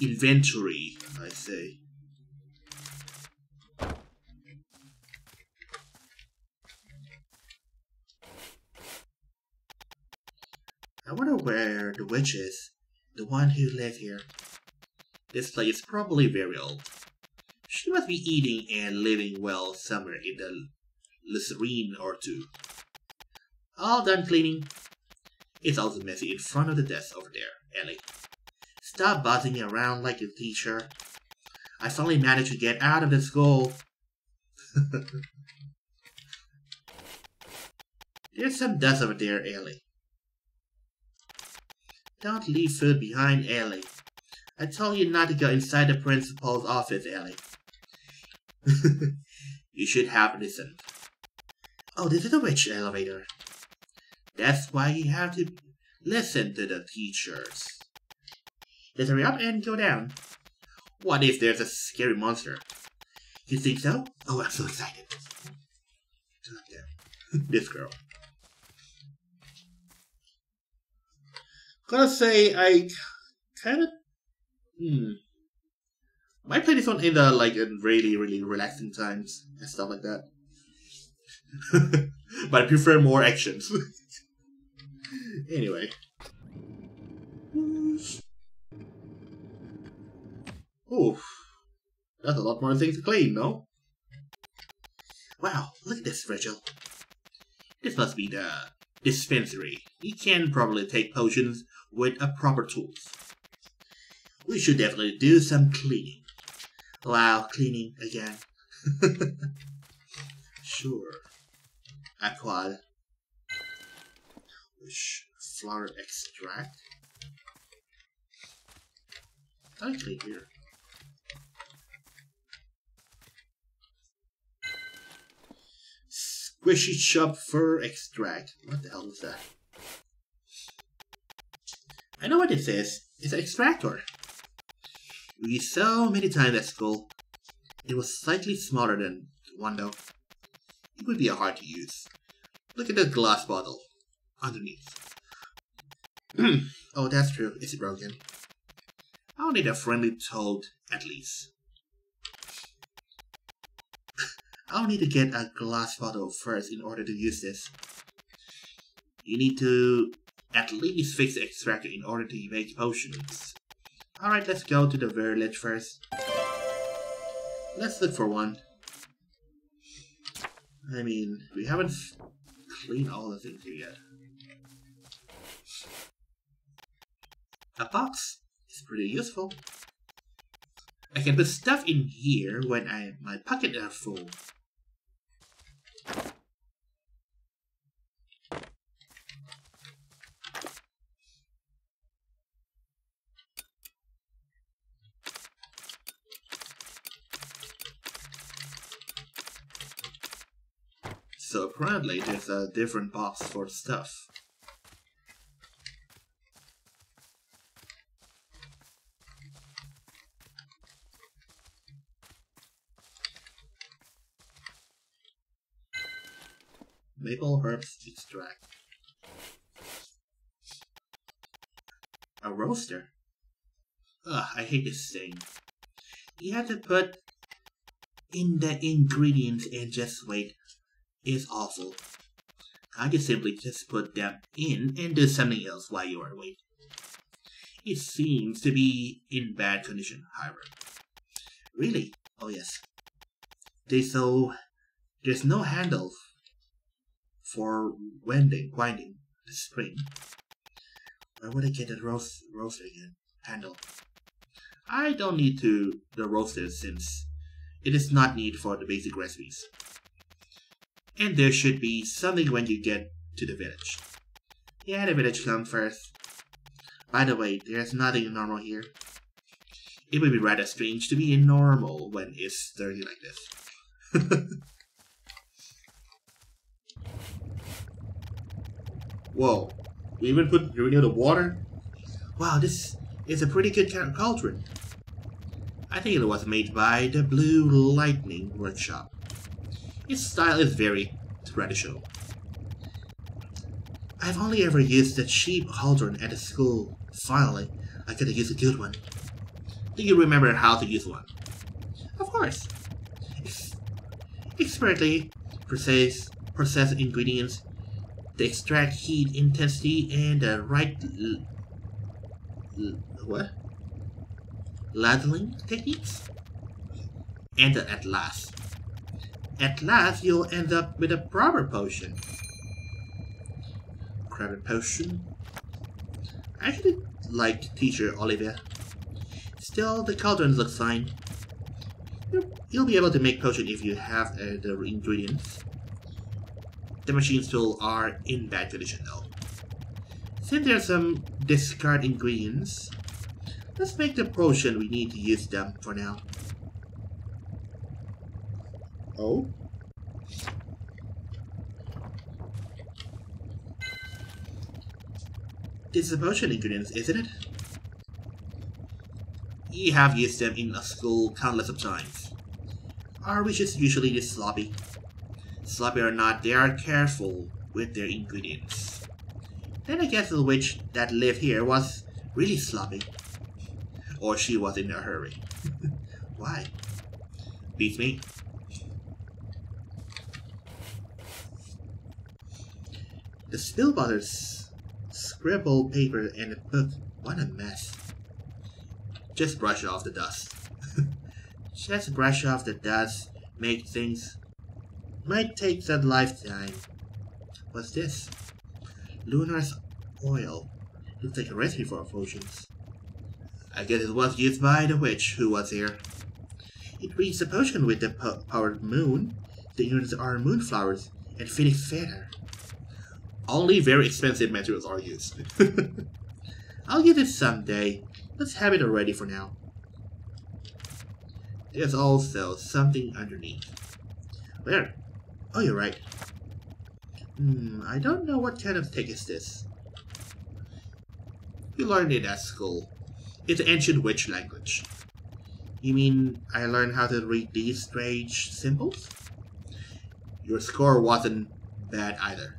Inventory, I say. I wonder where the witch is. The one who lived here. This place is probably very old. She must be eating and living well somewhere in the Lizarine or two. All done cleaning. It's also messy in front of the desk over there, Ellie. Stop buzzing around like a teacher. I finally managed to get out of the school. [LAUGHS] There's some dust over there, Ellie. Don't leave food behind, Ellie. I told you not to go inside the principal's office, Ellie. [LAUGHS] you should have listened. Oh, this is a witch elevator. That's why you have to listen to the teachers. Let's hurry up and go down. What if there's a scary monster? You think so? Oh, I'm so excited. [LAUGHS] this girl. Gotta say, I kind of. Hmm. Might play this one in the like in really really relaxing times and stuff like that. [LAUGHS] but I prefer more actions. [LAUGHS] anyway. Oof. That's a lot more things to clean, no? Wow, look at this, Rachel. This must be the dispensary. You can probably take potions with a proper tools. We should definitely do some cleaning. Wow, cleaning again. [LAUGHS] sure. Aquad. Witch flower extract? I clean here. Squishy chop fur extract. What the hell is that? I know what this is. It's an extractor. We used so many times at school. It was slightly smaller than one though. It would be hard to use. Look at the glass bottle underneath. [CLEARS THROAT] oh, that's true. Is it broken? I'll need a friendly toad at least. I'll need to get a glass bottle first in order to use this. You need to at least fix the extractor in order to make potions. Alright, let's go to the village first. Let's look for one. I mean, we haven't cleaned all the things here yet. A box is pretty useful. I can put stuff in here when I my pockets are full. So apparently there's a different box for stuff. Maple herbs extract. A roaster? Ugh, I hate this thing. You have to put in the ingredients and just wait is awful. I can simply just put them in and do something else while you are waiting. It seems to be in bad condition, however. Really? Oh yes. There's so there's no handle for winding, winding the spring. Where would I get the roast roaster again? Handle. I don't need to the roaster since it is not needed for the basic recipes and there should be something when you get to the village. Yeah, the village comes first. By the way, there's nothing normal here. It would be rather strange to be in normal when it's dirty like this. [LAUGHS] Whoa, we even put near the water? Wow, this is a pretty good kind of cauldron. I think it was made by the Blue Lightning Workshop. Its style is very traditional. I've only ever used a cheap cauldron at the school. Finally, I to use a good one. Do you remember how to use one? Of course. Ex expertly process, process ingredients, the extract heat intensity, and the right what? Ladling techniques? And at last, at last, you'll end up with a proper potion. Crabber potion. I actually like teacher Olivia. Still, the cauldron looks fine. You'll be able to make potion if you have uh, the ingredients. The machines still are in bad condition though. Since there are some discard ingredients, let's make the potion we need to use them for now. Oh? This is a potion ingredients, isn't it? You have used them in school countless of times. Our wishes usually this sloppy. Sloppy or not, they are careful with their ingredients. Then I guess the witch that lived here was really sloppy. Or she was in a hurry. [LAUGHS] Why? Beats me. The Spill Brothers scribbled paper and a book. What a mess. Just brush off the dust. [LAUGHS] Just brush off the dust. Make things. Might take a lifetime. What's this? Lunar's oil. Looks like a recipe for potions. I guess it was used by the witch who was here. It reads the potion with the po powered moon. The units are moonflowers and phoenix feather. Only very expensive materials are used. [LAUGHS] I'll get it someday. Let's have it already for now. There's also something underneath. Where? Oh, you're right. Hmm, I don't know what kind of thing is this. You learned it at school. It's ancient witch language. You mean I learned how to read these strange symbols? Your score wasn't bad either.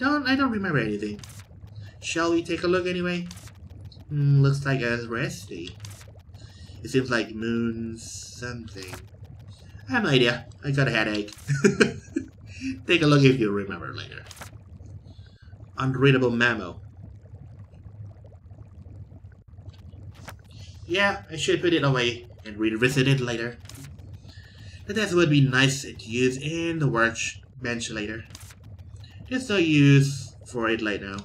Don't I don't remember anything. Shall we take a look anyway? Mm, looks like a recipe. It seems like moon something. I have no idea. I got a headache. [LAUGHS] take a look if you remember later. Unreadable memo. Yeah, I should put it away and revisit it later. The desk would be nice to use in the workbench later. There's no use for it right now.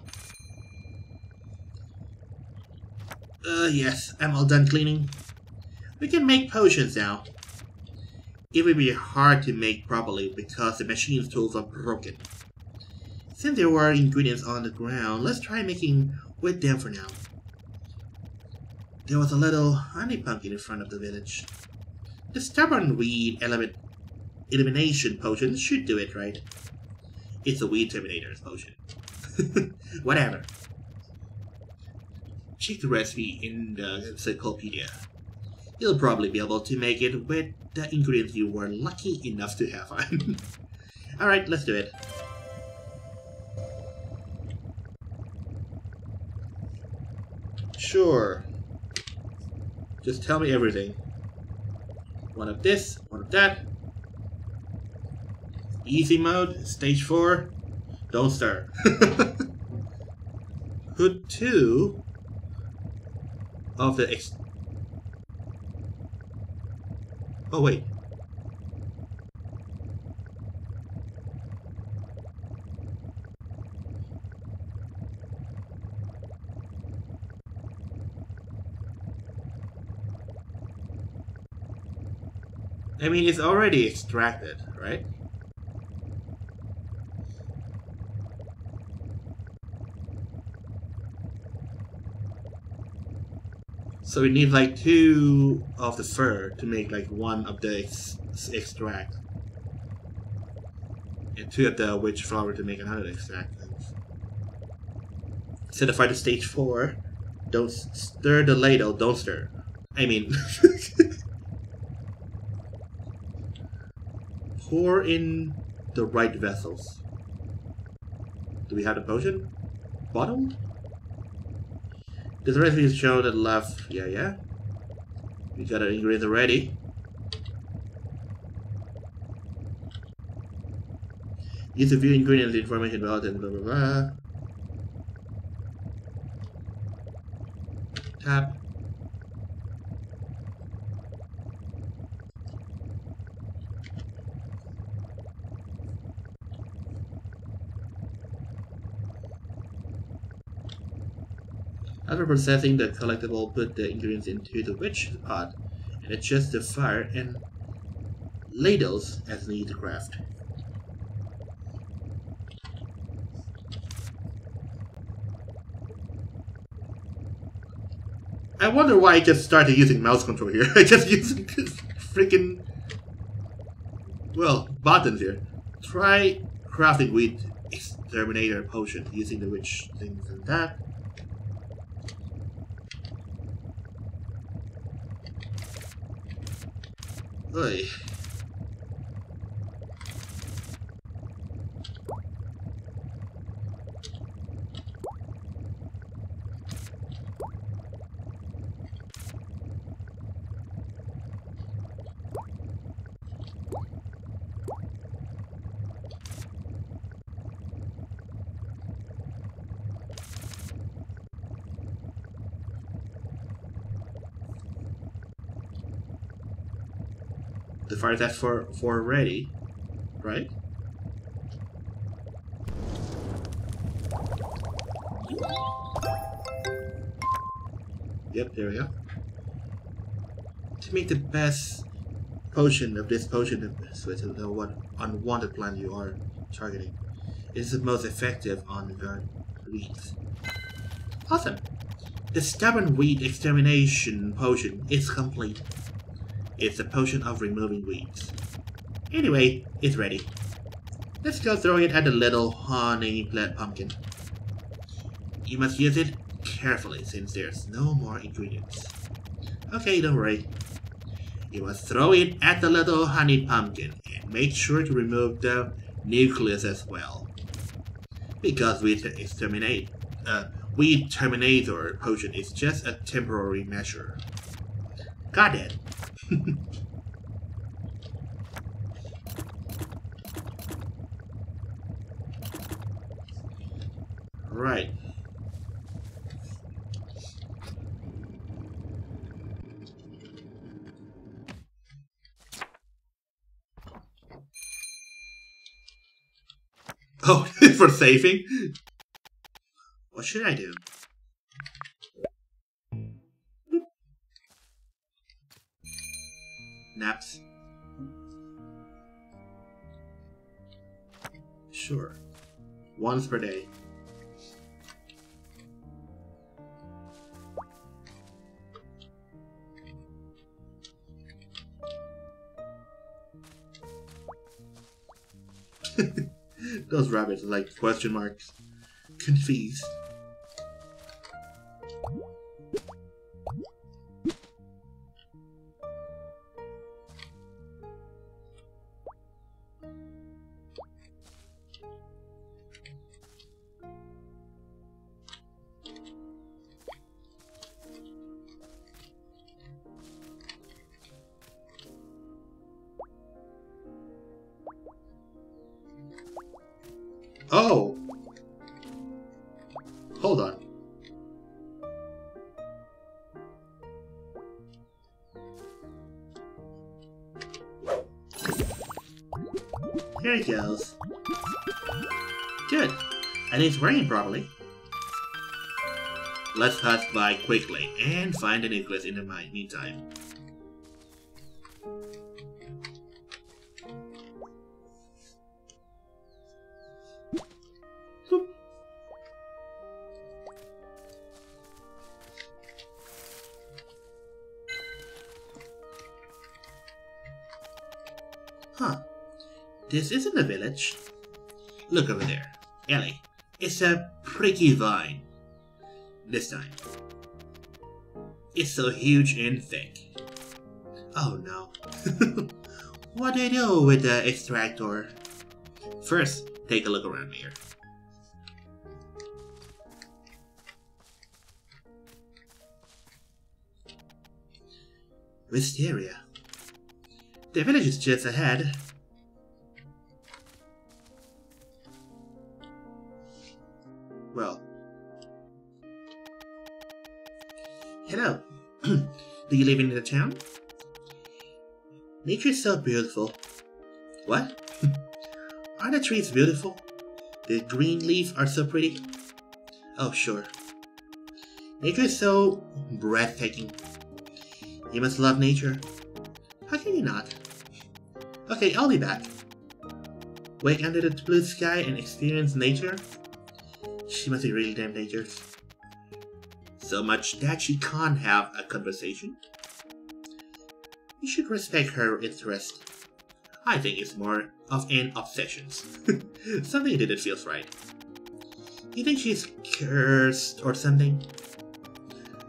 Uh, yes, I'm all done cleaning. We can make potions now. It will be hard to make properly because the machine's tools are broken. Since there were ingredients on the ground, let's try making with them for now. There was a little honey pumpkin in front of the village. The stubborn weed element elimination potion should do it, right? It's a weed terminator's potion. [LAUGHS] Whatever. Check the recipe in the encyclopedia. You'll probably be able to make it with the ingredients you were lucky enough to have [LAUGHS] on. Alright, let's do it. Sure. Just tell me everything. One of this, one of that, Easy mode, stage 4, don't stir. [LAUGHS] Hood 2 of the ex Oh wait. I mean, it's already extracted, right? So we need like two of the fur to make like one of the ex extract. And two of the witch flower to make another extract. Set the stage four. Don't stir the ladle, don't stir. I mean... [LAUGHS] pour in the right vessels. Do we have the potion? Bottled? This recipe is shown at left. Yeah, yeah. We got our ingredients ready. Use the view ingredients information about and blah blah blah. Tap. After processing the collectible, put the ingredients into the witch pot and adjust the fire and ladles as needed to craft. I wonder why I just started using mouse control here. [LAUGHS] I just used this freaking well buttons here. Try crafting with exterminator potion using the witch things and that. Oy. Test for for ready, right? Yep, there we go. To make the best potion of this potion so with the what unwanted plant you are targeting, it is the most effective on the weeds. Awesome! The stubborn weed extermination potion is complete. It's a potion of removing weeds. Anyway, it's ready. Let's go throw it at the little honey plant pumpkin. You must use it carefully since there's no more ingredients. Okay, don't worry. You must throw it at the little honey pumpkin and make sure to remove the nucleus as well. Because we exterminate, uh, weed terminator potion is just a temporary measure. Got it. Right. Oh, [LAUGHS] for saving? What should I do? Naps? Sure. Once per day. [LAUGHS] Those rabbits are like question marks. Confused. It's working properly. Let's pass by quickly and find the nucleus in the meantime. Huh. This isn't a village. Look over there. Ellie, it's a pricky vine. This time. It's so huge and thick. Oh no. [LAUGHS] what do I do with the extractor? First, take a look around here. Wisteria. The village is just ahead. Well. Hello. [CLEARS THROAT] Do you live in the town? Nature is so beautiful. What? [LAUGHS] are the trees beautiful? The green leaves are so pretty? Oh, sure. Nature is so breathtaking. You must love nature. How can you not? Okay, I'll be back. Wake under the blue sky and experience nature? She must be really damn dangerous. So much that she can't have a conversation? You should respect her interest. I think it's more of an obsession. [LAUGHS] Something didn't feel right. You think she's cursed or something?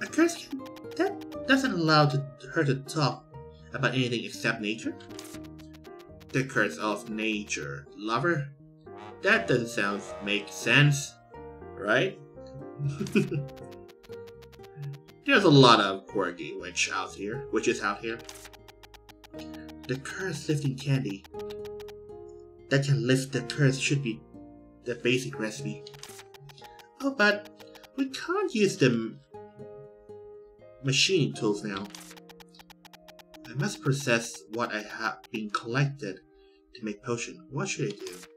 A curse that doesn't allow to, her to talk about anything except nature? The curse of nature. Lover? That doesn't sound make sense, right? There's a lot of quirky witch out here, witches out here. The curse lifting candy that can lift the curse should be the basic recipe. Oh, but we can't use the machine tools now. I must process what I have been collected to make potion. What should I do?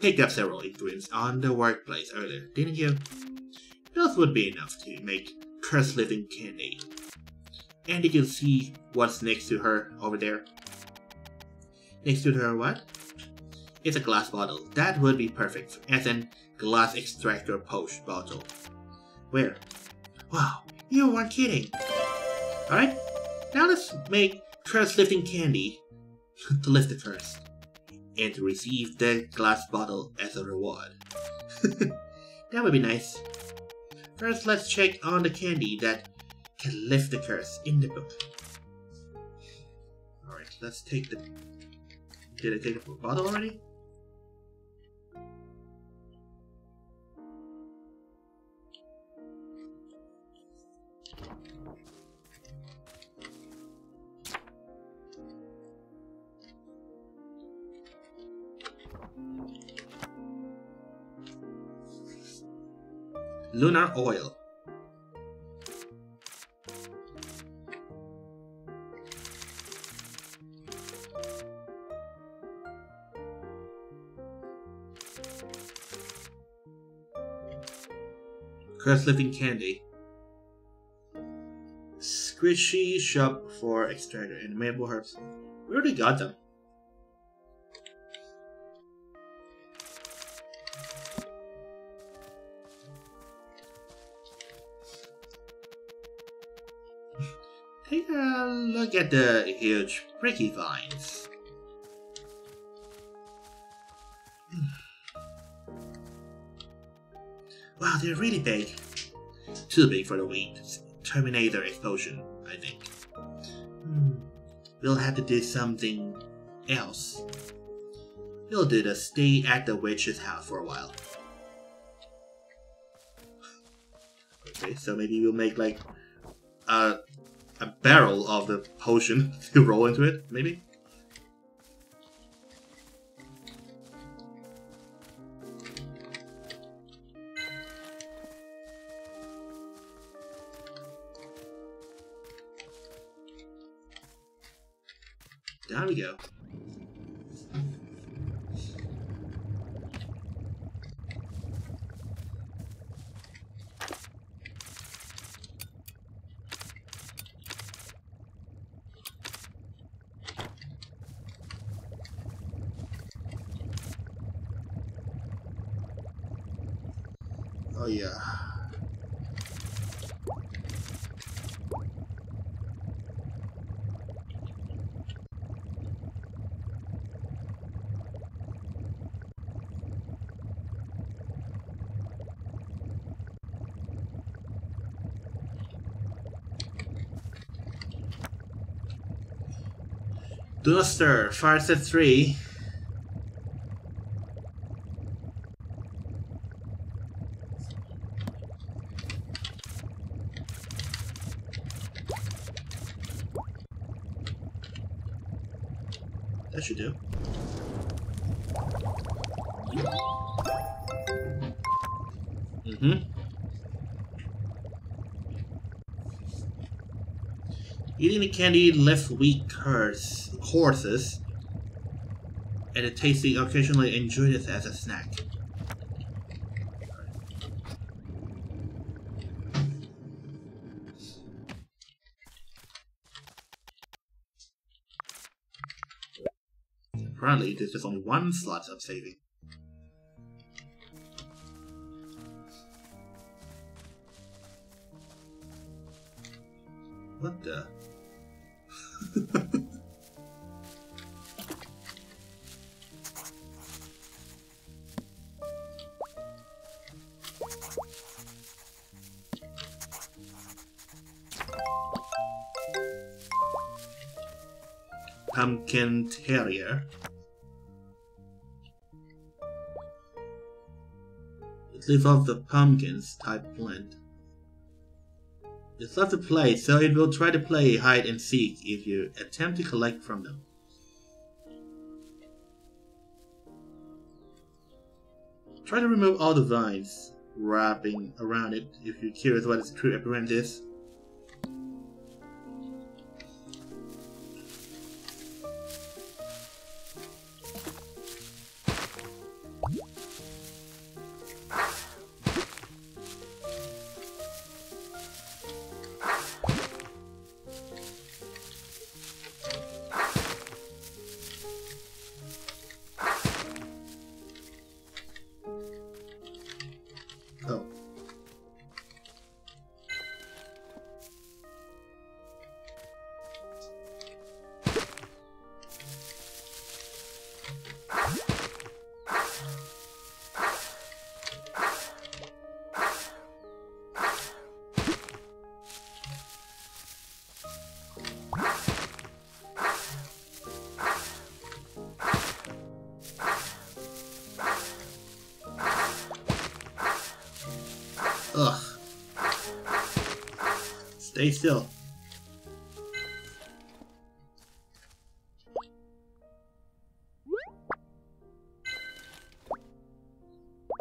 Picked up several ingredients on the workplace earlier, didn't you? Those would be enough to make curse lifting candy. And did you see what's next to her over there? Next to her what? It's a glass bottle. That would be perfect, as an glass extractor potion bottle. Where? Wow, you weren't kidding. Alright, now let's make curse lifting candy [LAUGHS] to lift the curse. And to receive the glass bottle as a reward. [LAUGHS] that would be nice. First, let's check on the candy that can lift the curse in the book. Alright, let's take the... Did I take the bottle already? Lunar oil. Curse lifting candy. Squishy shop for extractor and maple herbs. We already got them. The huge pricky vines. [SIGHS] Wow, they're really big. Too big for the wheat Terminator explosion, I think. Hmm. We'll have to do something else. We'll do the stay at the witch's house for a while. [SIGHS] Okay, so maybe we'll make like a, a barrel of the potion [LAUGHS] to roll into it, maybe? Down we go. Oh yeah. Not. Fire set 3. Candy left weak curse, horses, and it tasty occasionally enjoy this as a snack. Apparently, there's just only one slot of saving. Pumpkin Terrier. Let's off the pumpkins type plant. It's left to play, so it will try to play hide and seek if you attempt to collect from them. Try to remove all the vines wrapping around it if you're curious what its true appearance is. Stay still.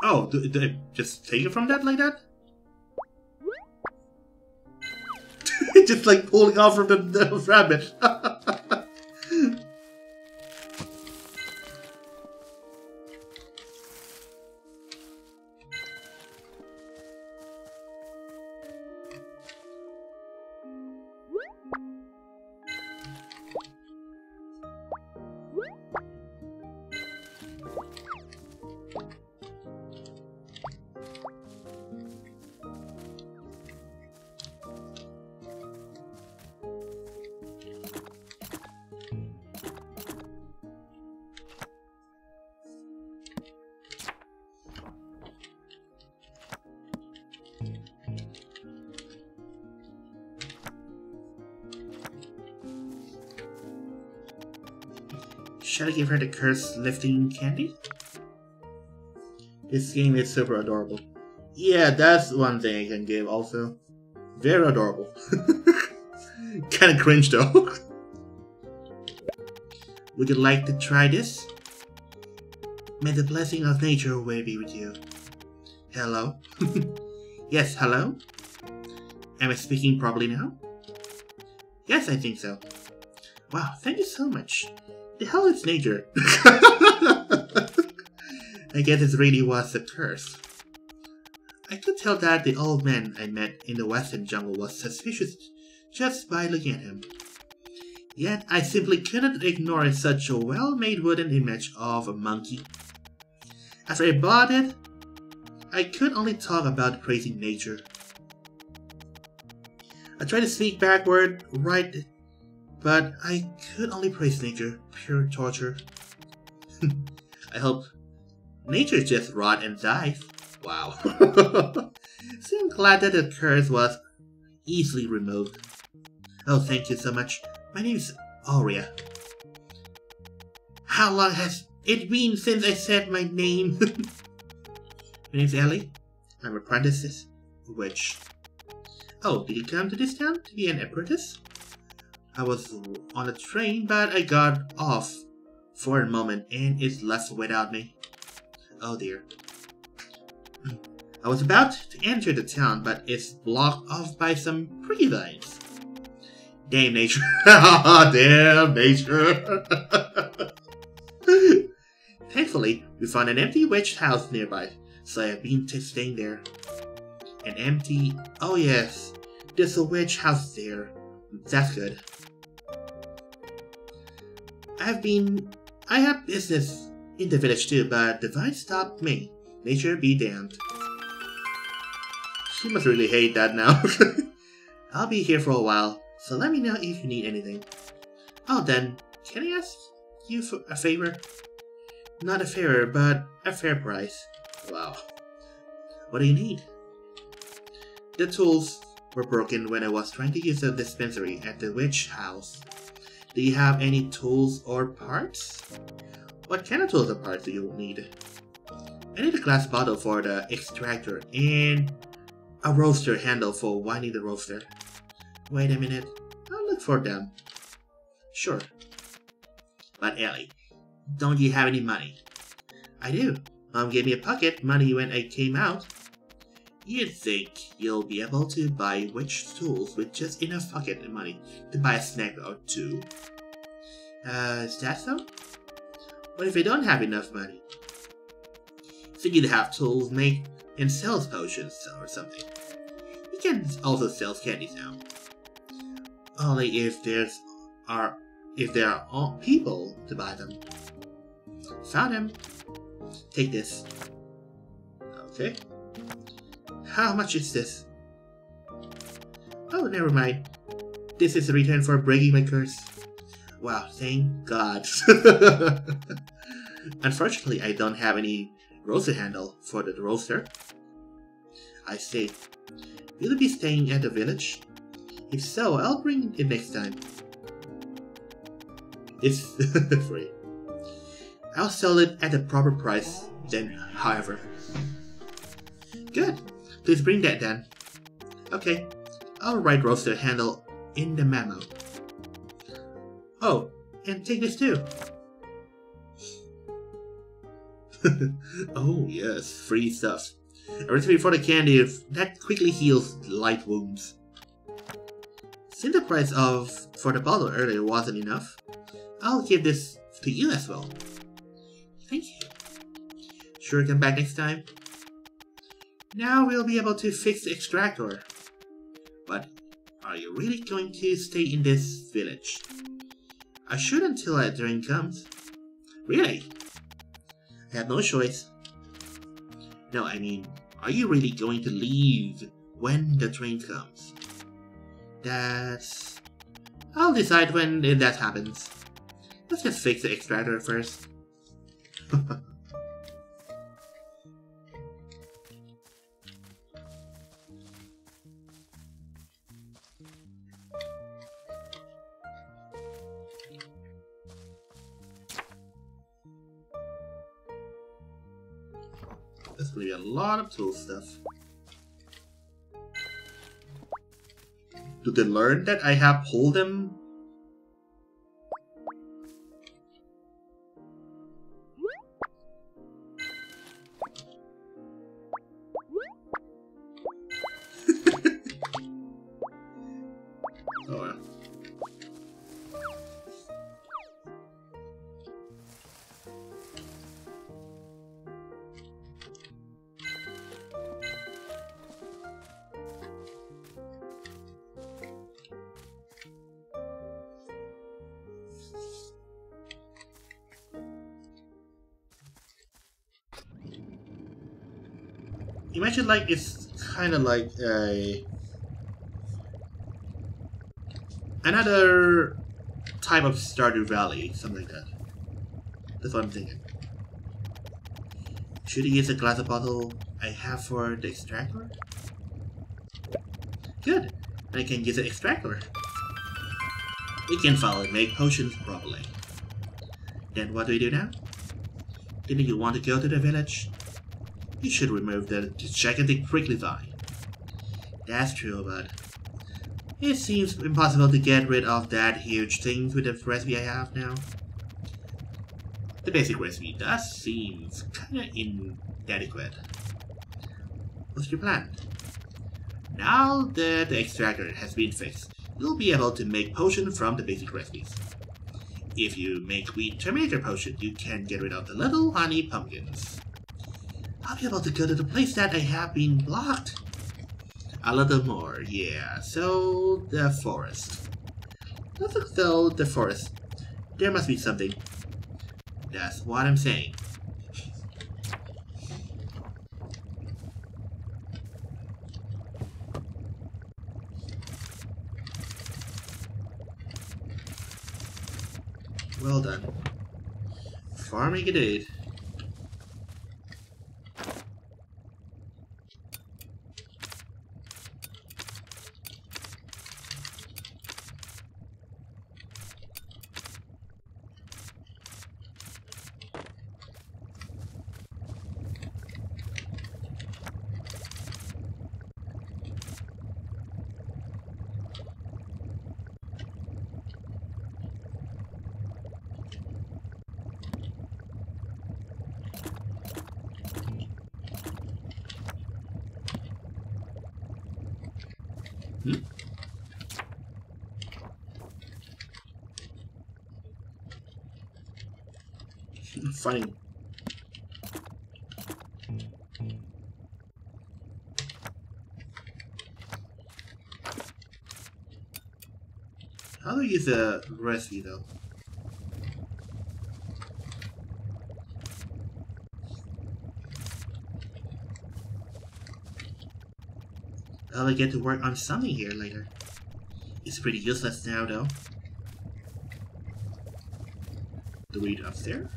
Oh, I just take it from that like that? [LAUGHS] just like pulling off from the, the rabbit. [LAUGHS] Should I give her the curse lifting candy? This game is super adorable. Yeah, that's one thing I can give also. Very adorable. [LAUGHS] Kinda cringe though. [LAUGHS] Would you like to try this? May the blessing of nature always be with you. Hello? [LAUGHS] yes, hello? Am I speaking properly now? Yes, I think so. Wow, thank you so much. The hell is nature? [LAUGHS] I guess it really was a curse. I could tell that the old man I met in the western jungle was suspicious just by looking at him. Yet I simply couldn't ignore such a well-made wooden image of a monkey. After I bought it, I could only talk about praising nature. I tried to speak backward, right, but I could only praise nature. Pure torture. [LAUGHS] I hope nature just rot and dies. Wow. [LAUGHS] so I'm glad that the curse was easily removed. Oh, thank you so much. My name is Aurea. How long has it been since I said my name? [LAUGHS] my name's Ellie. I'm apprentice witch. Oh, did you come to this town to be an apprentice? I was on a train, but I got off for a moment and it left without me. Oh dear. Hmm. I was about to enter the town, but it's blocked off by some pretty vines. Damn nature. [LAUGHS] Oh, damn nature. [LAUGHS] Thankfully, we found an empty witch house nearby, so I've been staying there. An empty... Oh yes, there's a witch house there. That's good. I've been... I have business in the village too, but the vine stopped me. Nature be damned. She must really hate that now. [LAUGHS] I'll be here for a while, so let me know if you need anything. Oh, then, can I ask you for a favor? Not a favor, but a fair price. Wow. What do you need? The tools were broken when I was trying to use the dispensary at the witch house. Do you have any tools or parts? What kind of tools or parts do you need? I need a glass bottle for the extractor and a roaster handle for winding the roaster. Wait a minute, I'll look for them. Sure. But Ellie, don't you have any money? I do. Mom gave me a pocket money when I came out. You'd think you'll be able to buy witch tools with just enough pocket money to buy a snack or two. Uh, is that so? What if you don't have enough money? So you'd have tools make and sell potions or something. You can also sell candies now. Only if there's are if there are people to buy them. Found him. Take this. Okay. How much is this? Oh, never mind. This is a return for breaking my curse. Wow, thank God. [LAUGHS] Unfortunately, I don't have any roaster handle for the roaster. I see. Will you be staying at the village? If so, I'll bring it next time. It's [LAUGHS] free. I'll sell it at the proper price then, however. Good. Please bring that then. Okay. I'll write roaster handle in the memo. Oh, and take this too. [LAUGHS] oh yes, free stuff. A recipe for the candy if that quickly heals light wounds. Since the price of for the bottle earlier wasn't enough, I'll give this to you as well. Thank you. Sure come back next time? Now we'll be able to fix the extractor. But are you really going to stay in this village? I should until that train comes. Really? I have no choice. No, I mean, are you really going to leave when the train comes? That's... I'll decide when that happens. Let's just fix the extractor first. [LAUGHS] tool stuff. Do they learn that I have pulled them Like it's kind of like a another type of Stardew Valley, something like that. That's what I'm thinking. Should I use a glass bottle I have for the extractor? Good. I can use the extractor. We can follow and make potions properly. Then what do we do now? Didn't you want to go to the village? You should remove the gigantic prickly vine. That's true, but it seems impossible to get rid of that huge thing with the recipe I have now. The basic recipe does seem kinda inadequate. What's your plan? Now that the extractor has been fixed, you'll be able to make potion from the basic recipes. If you make weed Terminator potion, you can get rid of the little honey pumpkins. Be able to go to the place that I have been blocked. A little more, yeah. So, the forest. Look though, the forest. There must be something. That's what I'm saying. Well done. Farming it is. Funny. How do you recipe though? I'll get to work on something here later. It's pretty useless now though. The read upstairs?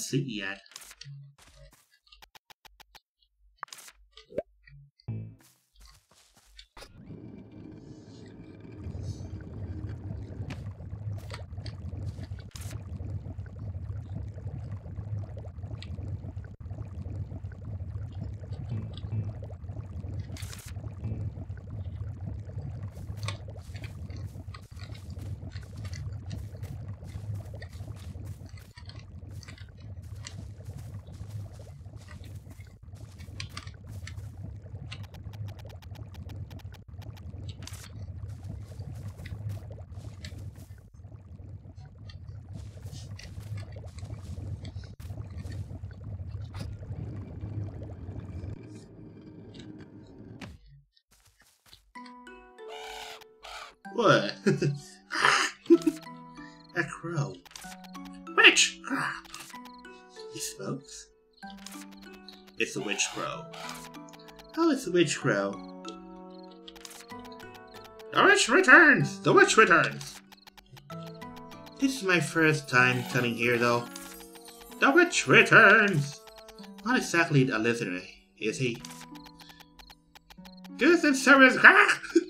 I'm A witch crow. The witch returns! The witch returns! This is my first time coming here, though. The witch returns! Not exactly a listener, is he? Goods and service. [LAUGHS]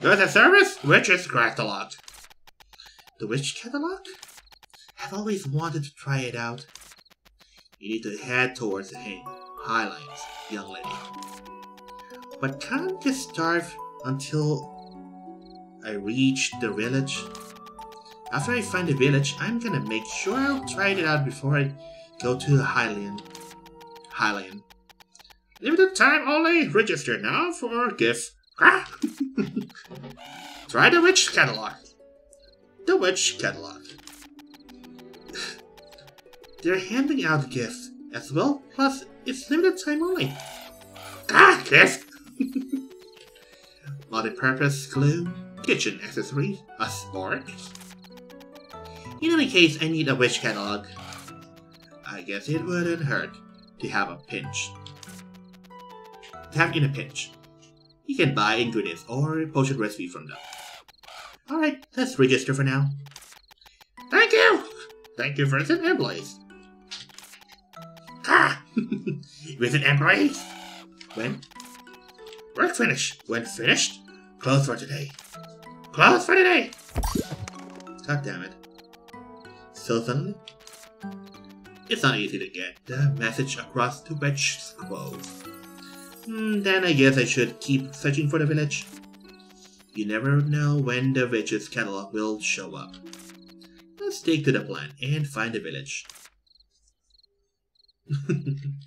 Goods and service. Witch's catalog. The witch catalog? I've always wanted to try it out. You need to head towards the Highlands, young lady. But can't starve until I reach the village? After I find the village, I'm gonna make sure I'll try it out before I go to the Highland. Highland. Limited time only. Register now for gift. [LAUGHS] Try the witch catalog. The witch catalog. They're handing out gifts as well, plus it's limited time only. Ah, gift! [LAUGHS] Multi-purpose glue, kitchen accessories, a spark. In any case, I need a witch catalog. I guess it wouldn't hurt to have a pinch have in a pinch. You can buy ingredients or potion recipe from them. Alright, let's register for now. Thank you! Thank you, Vincent employees. Ah! [LAUGHS] Visit employees! When? Work finished. When finished, close for today. Close for today! God damn it. So suddenly? It's not easy to get the message across to which scrolls. Hmm, then I guess I should keep searching for the village. You never know when the witch's catalog will show up. Let's stick to the plan and find the village. [LAUGHS]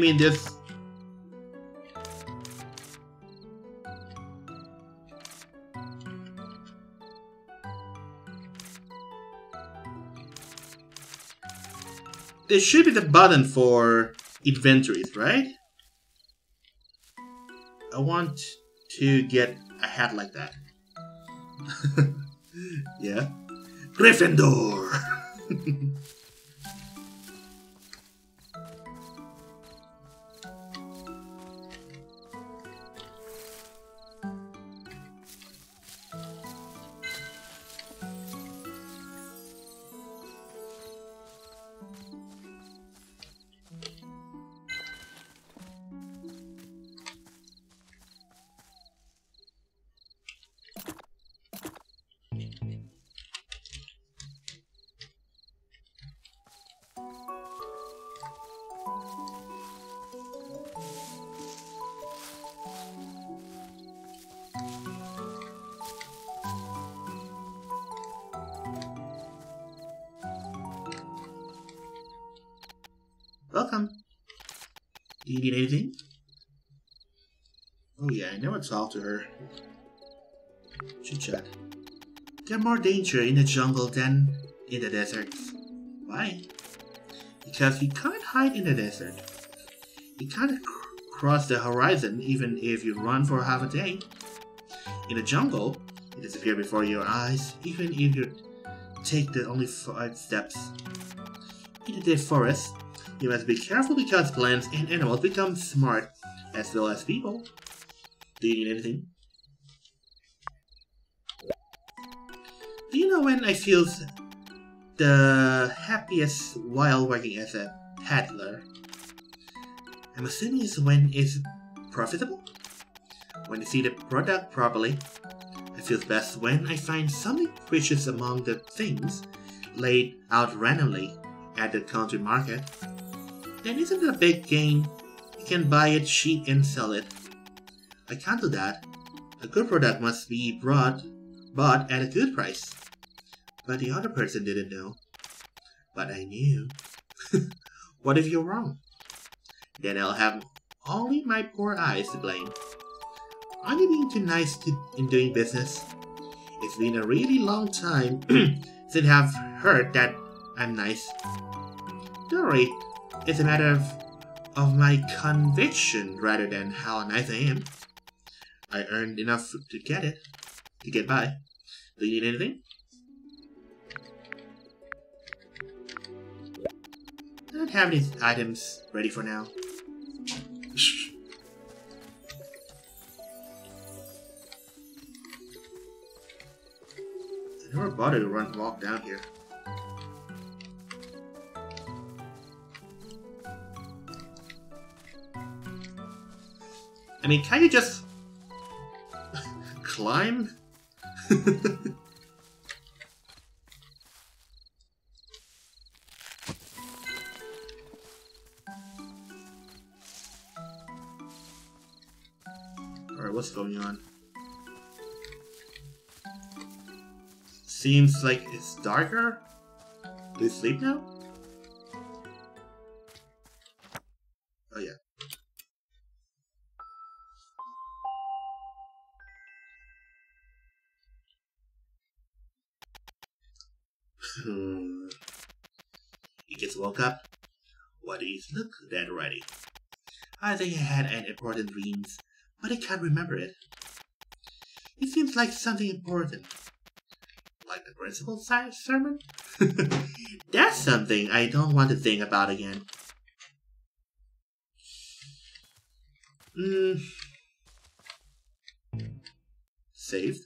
mean, this. There should be the button for inventories, right? I want to get a hat like that. [LAUGHS] yeah. Gryffindor! [LAUGHS] her. Chit chat. There's more danger in the jungle than in the desert. Why? Because you can't hide in the desert. You can't cr cross the horizon even if you run for half a day. In the jungle, it disappears before your eyes even if you take the only five steps. In the forest, you must be careful because plants and animals become smart, as well as people. Do you need anything? Do you know when I feel the happiest while working as a peddler? I'm assuming it's when it's profitable? When I see the product properly. I feel best when I find something precious among the things laid out randomly at the country market then isn't it a big gain? You can buy it cheap and sell it. I can't do that. A good product must be brought, bought at a good price. But the other person didn't know. But I knew. [LAUGHS] what if you're wrong? Then I'll have only my poor eyes to blame. Are you being too nice to, in doing business? It's been a really long time [CLEARS THROAT] since I've heard that I'm nice. Don't worry, it's a matter of, of my conviction rather than how nice I am. I earned enough to get it, to get by. Do you need anything? I don't have any items ready for now. I never bothered to run walk down here. I mean, can you just climb? [LAUGHS] Alright, what's going on? Seems like it's darker? Do you sleep now? Up. What is look that already? I think I had an important dream, but I can't remember it. It seems like something important. Like the principal's sermon? [LAUGHS] That's something I don't want to think about again. Hmm. Saved?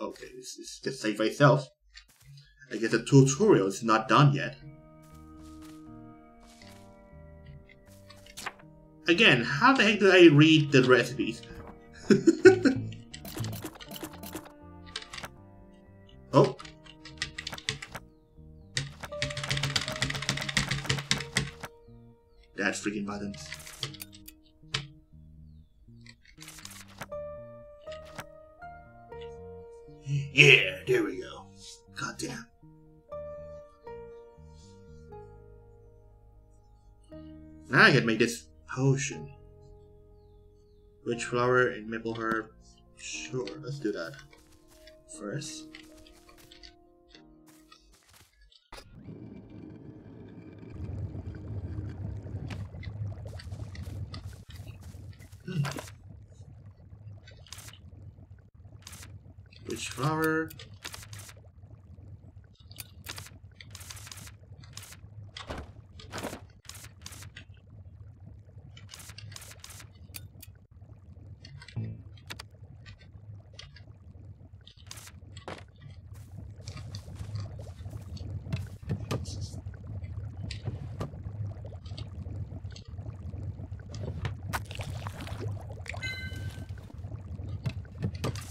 Okay, this is just save myself. I guess the tutorial is not done yet. Again, how the heck did I read the recipes? [LAUGHS] oh. That freaking buttons. Yeah, there we go. God damn. Now I can make this potion. Witch flower and maple herb. Sure, let's do that. First. Witch flower.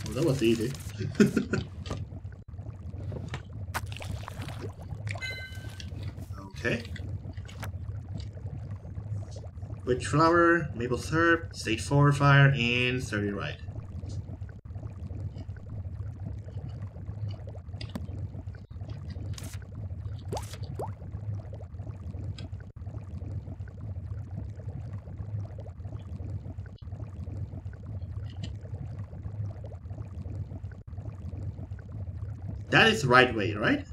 Well, that was [LAUGHS] okay. Witch flower, maple syrup, stage 4 fire, and 30 right. Right way, right?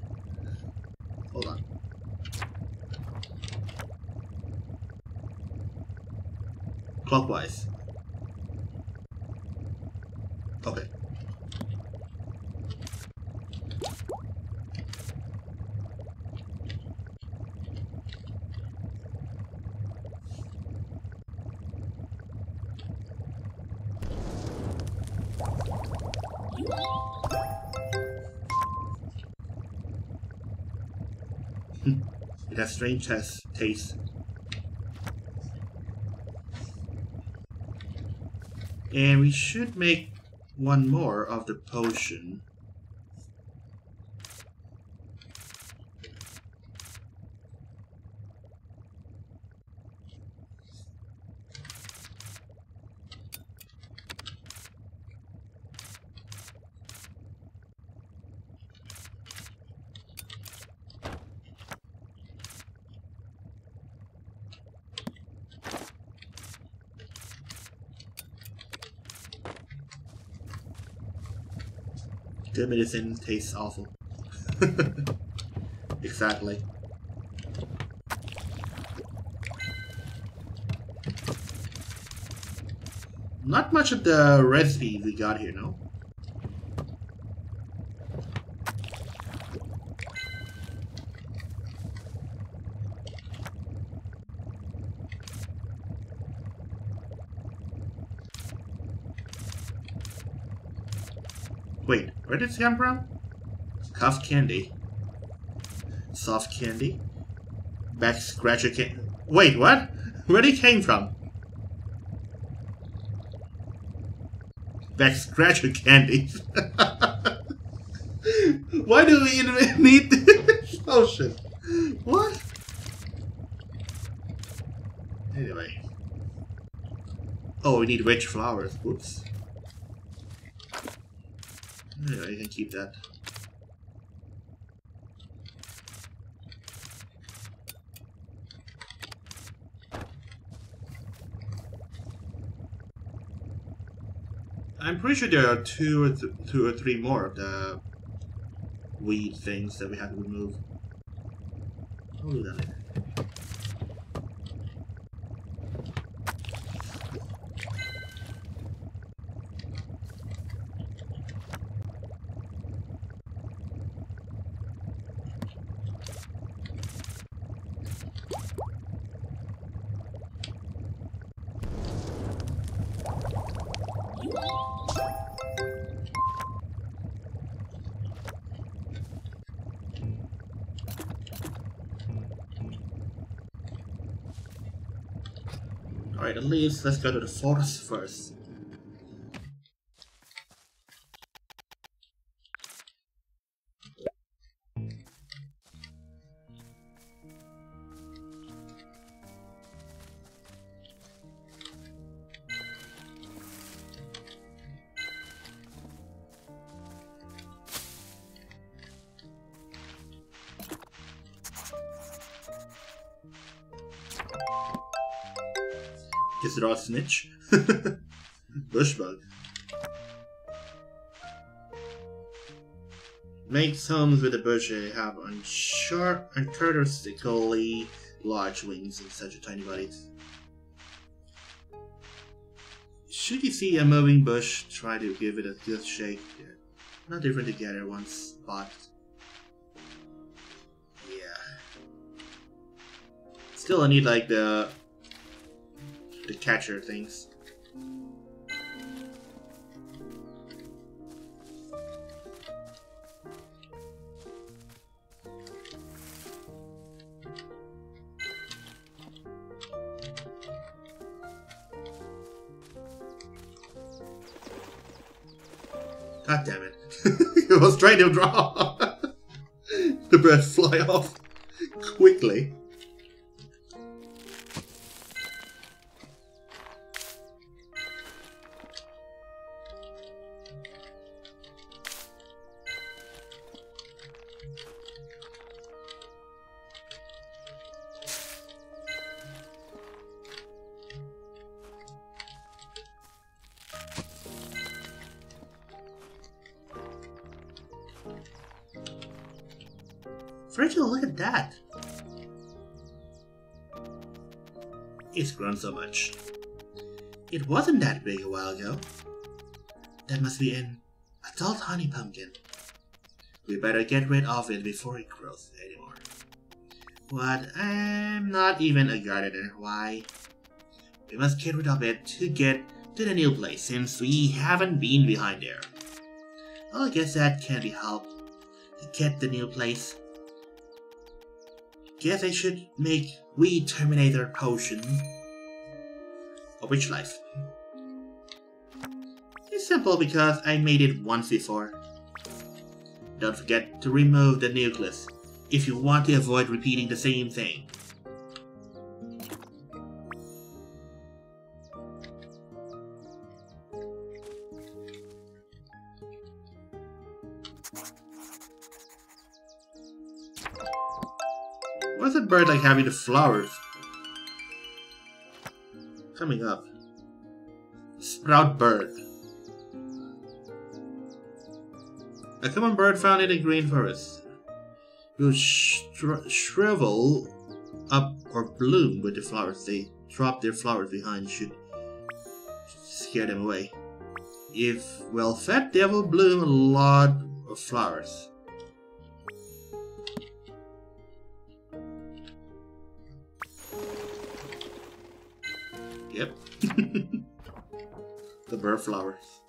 Strange taste. And we should make one more of the potion. Good medicine tastes awful. [LAUGHS] exactly. Not much of the recipe we got here, no? Did come from? Cuff candy. Soft candy. Back scratcher candy. Wait, what? Where did it came from? Back scratcher candy. [LAUGHS] Why do we even [LAUGHS] need this potion? What? Anyway. Oh, we need witch flowers. Whoops. Keep that. I'm pretty sure there are two or th two or three more of the weed things that we have to remove. I'll do that later. Let's go to the forest first. Snitch. [LAUGHS] Bushbug. Makes homes with the bush have unchar- uncharacteristically large wings in such a tiny bodies. Should you see a moving bush, try to give it a good shake. not different together once, but yeah. Still, I need like the the catcher things. God damn it. [LAUGHS] I was trying to draw. [LAUGHS] the bird fly off quickly. While ago. That must be an adult honey pumpkin. We better get rid of it before it grows anymore. What? I'm not even a gardener. Why? We must get rid of it to get to the new place since we haven't been behind there. Well, I guess that can be helped to get the new place. Guess I should make Weed Terminator potion. Of which life? Simple because I made it once before. Don't forget to remove the nucleus if you want to avoid repeating the same thing. What's that bird like having the flowers? Coming up. Sprout bird. A common bird found in the green forest. Will shri shrivel up or bloom with the flowers. They drop their flowers behind should scare them away. If well fed, they will bloom a lot of flowers. Yep. [LAUGHS] the bird flowers.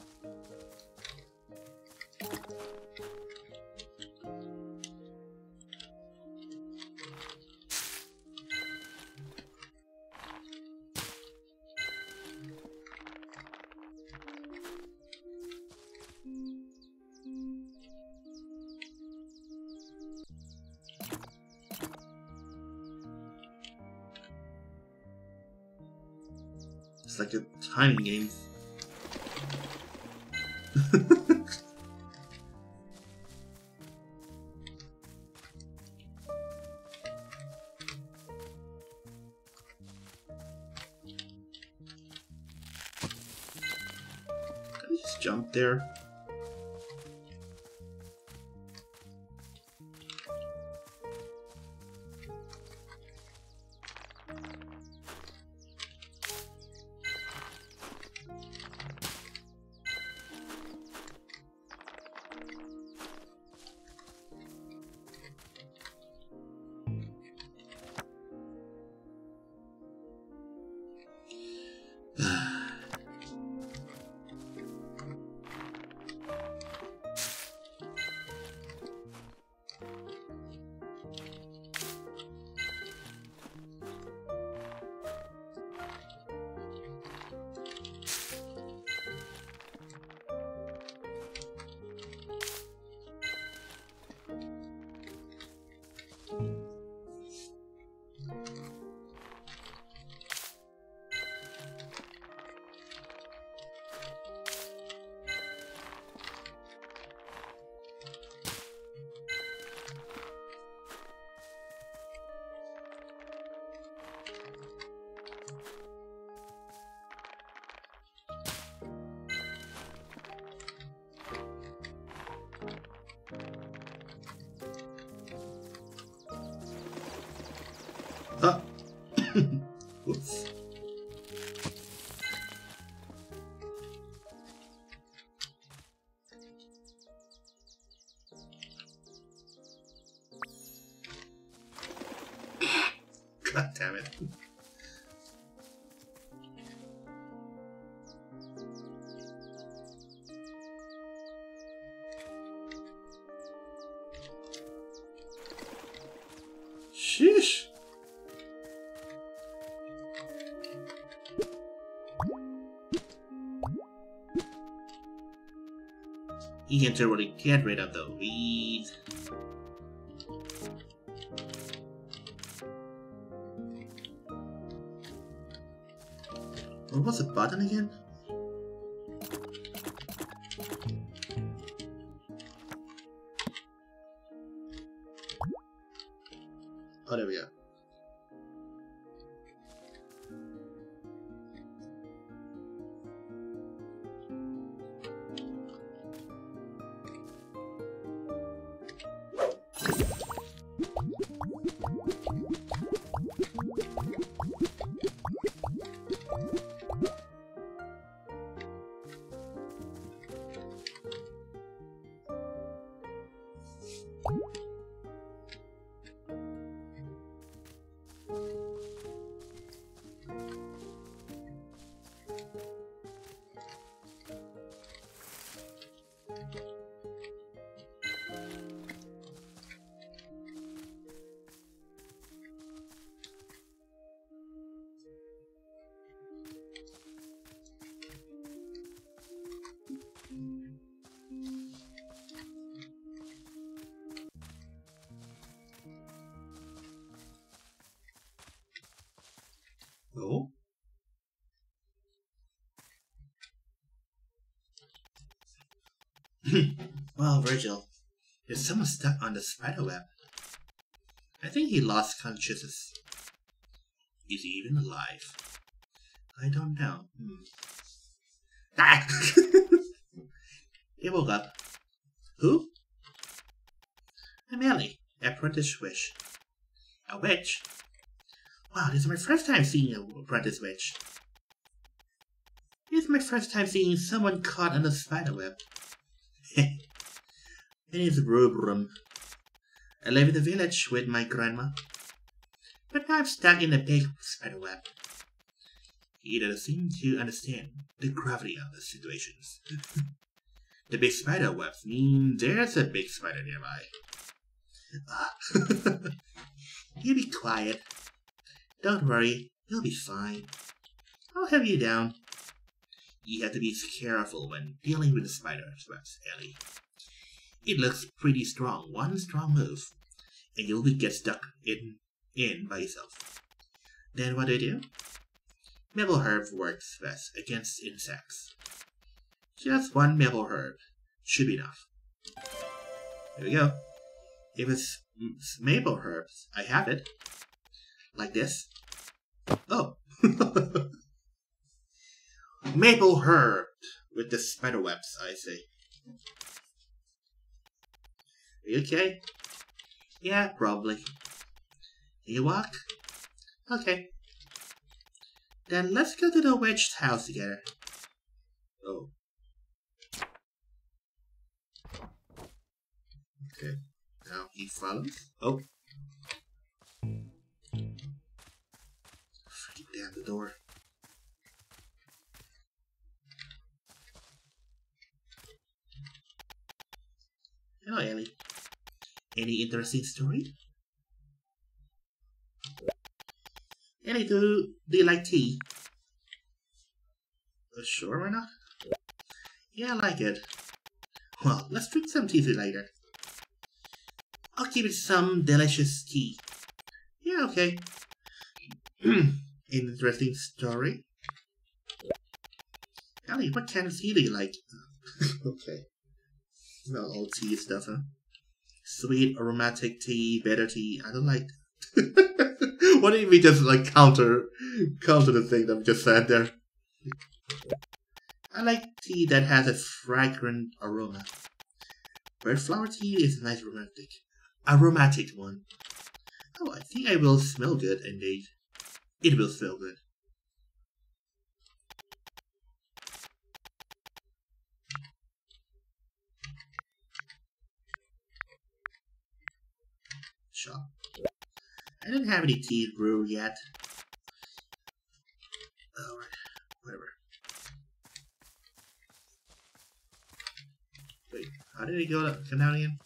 Damn it. Sheesh. You can totally get rid of the weeds. What was the button again? [LAUGHS] Well, Virgil, is someone stuck on the spider web? I think he lost consciousness. Is he even alive? I don't know. Hmm. Ah! [LAUGHS] he woke up. Who? I'm Ellie, apprentice witch. A witch? Wow, this is my first time seeing a apprentice witch. This is my first time seeing someone caught in a spider web. My name is Rubrum. I live in the village with my grandma. But now I'm stuck in a big spider web. He doesn't seem to understand the gravity of the situations. [LAUGHS] the big spider webs mean there's a big spider nearby. Ah. [LAUGHS] you be quiet. Don't worry, you'll be fine. I'll have you down. You have to be careful when dealing with the spider Ellie. It looks pretty strong. One strong move, and you'll be get stuck in in by yourself. Then what do you do? Maple herb works best against insects. Just one maple herb should be enough. There we go. If it's maple herbs, I have it. Like this. Oh. [LAUGHS] maple herb with the spider webs, I say. Are you okay? Yeah, probably. Can you walk? Okay. Then let's go to the witch's house together. Oh. Okay. Now he follows. Oh. Damn the door. Hello, Ellie. Any interesting story? Ellie, do, do you like tea? Uh, sure, why not? Yeah, I like it. Well, let's drink some tea later. I'll give it some delicious tea. Yeah, okay. [CLEARS THROAT] Interesting story. Ellie, what kind of tea do you like? [LAUGHS] okay. Well, all tea stuff, huh? Sweet, aromatic tea, bitter tea. I don't like. Why don't we just like counter, counter the thing that we just said there? I like tea that has a fragrant aroma. Red flower tea is a nice romantic, aromatic one. Oh, I think I will smell good indeed. It will feel good. shop. I didn't have any tea brew yet. Alright, whatever. Wait, how did he go, come down again?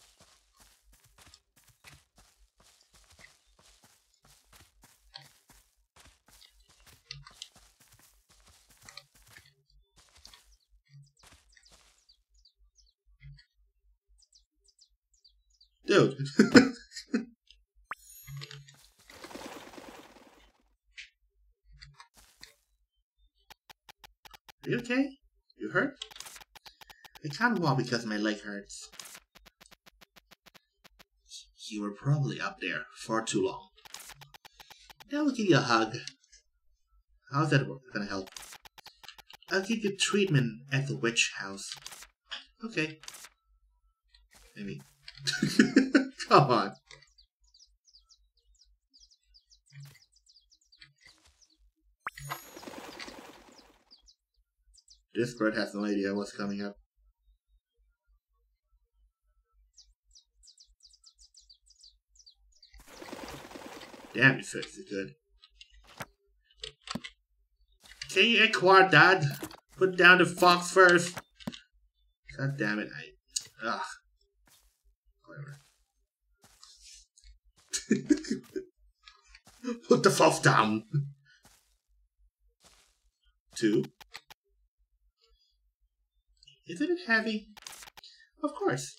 Dude. [LAUGHS] Are you okay? You hurt? I can't walk because my leg hurts. You were probably up there for too long. I'll give you a hug. How's that gonna help? I'll give you treatment at the witch house. Okay. Maybe. [LAUGHS] Come on. This bird has no idea what's coming up. Damn, fixed it good. You acquire that? Put down the fox first. God damn it, I... Ugh. Whatever. The down. Two. Isn't it heavy? Of course.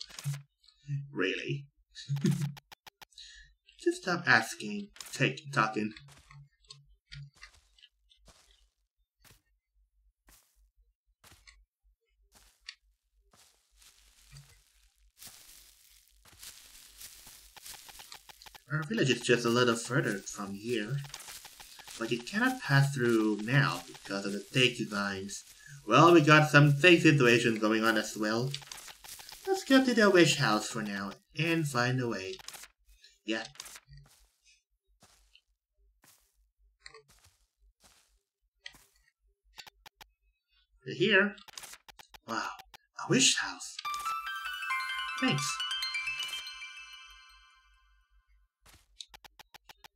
really? [LAUGHS] Just stop asking. Take talking. Our village is just a little further from here, but you cannot pass through now because of the Take vines. Well, we got some fake situations going on as well. Let's go to the wish house for now and find a way. Yeah. Here. Wow, a wish house. Thanks.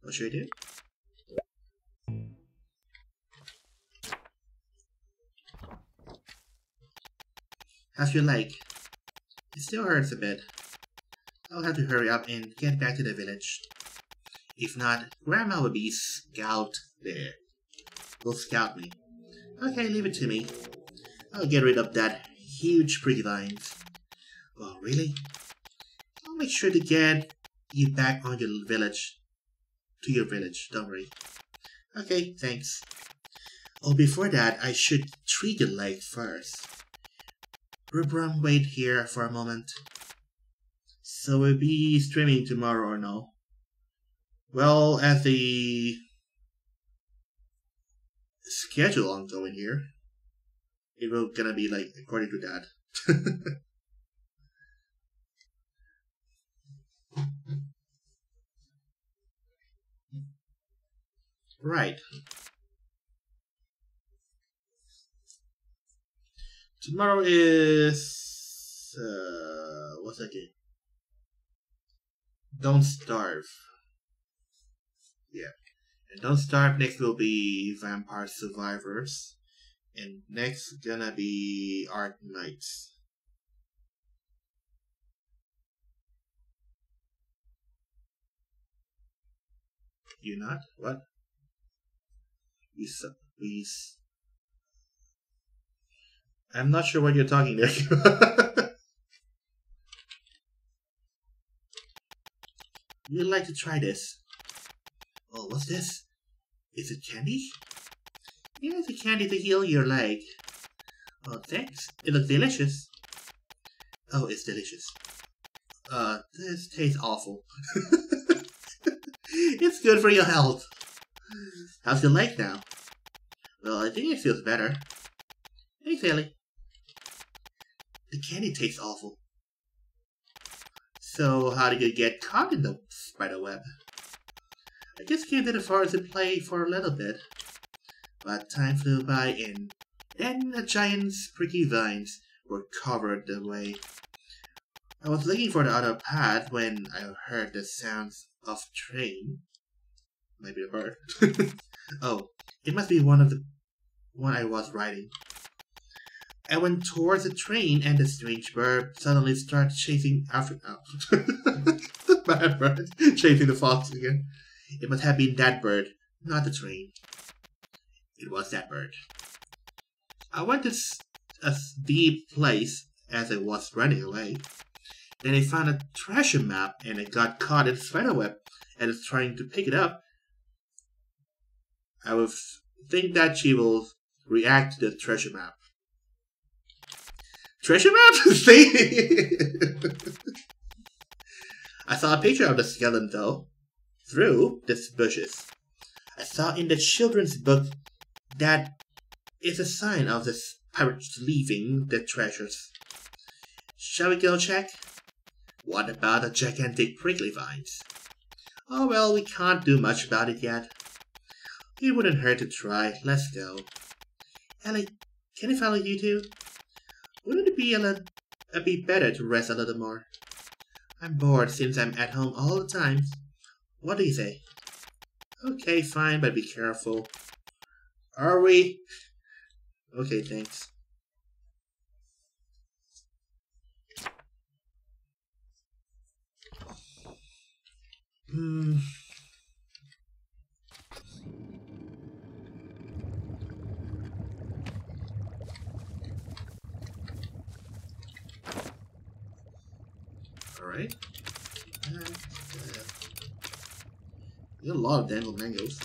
What should I do? How's your leg? It still hurts a bit. I'll have to hurry up and get back to the village. If not, Grandma will be scout there. Will scout me. Okay, leave it to me. I'll get rid of that huge pretty vines. Oh, really? I'll make sure to get you back on your village. To your village, don't worry. Okay, thanks. Oh, before that, I should treat your leg first. Rubrum, wait here for a moment. So we'll be streaming tomorrow or no? Well, as the schedule ongoing here, it will gonna be like according to that. [LAUGHS] right. Tomorrow is uh, what's that game? Don't starve. Yeah, and don't starve. Next will be Vampire Survivors, and next gonna be Arknights. You not what? We I'm not sure what you're talking there. [LAUGHS] You'd like to try this. Oh, what's this? Is it candy? Yeah, it's a candy to heal your leg. Oh, thanks. It looks delicious. Oh, it's delicious. Uh, this tastes awful. [LAUGHS] it's good for your health. How's your leg now? Well, I think it feels better. Hey, Sally. The candy tastes awful. So, how did you get caught in the spider web? I just came to the forest to play for a little bit. But time flew by and then the giant pricky vines were covered the way. I was looking for the other path when I heard the sounds of train. Maybe a bird. [LAUGHS] oh, it must be one of the one I was riding. I went towards the train, and the strange bird suddenly started chasing after. Oh. the [LAUGHS] bad bird chasing the fox again. It must have been that bird, not the train. It was that bird. I went to a deep place as I was running away. Then I found a treasure map and I got caught in a spider web and was trying to pick it up. I would think that she will react to the treasure map. Treasure map? [LAUGHS] See? I saw a picture of the skeleton though, through these bushes. I saw in the children's book that is a sign of the pirates leaving the treasures. Shall we go check? What about the gigantic prickly vines? Oh well, we can't do much about it yet. It wouldn't hurt to try. Let's go. Ellie, can I follow you too? Wouldn't it be a, little, a bit better to rest a little more? I'm bored since I'm at home all the time. What do you say? Okay, fine, but be careful. Are we? Okay, thanks. Hmm. Right. Uh, a lot of dangled mangoes.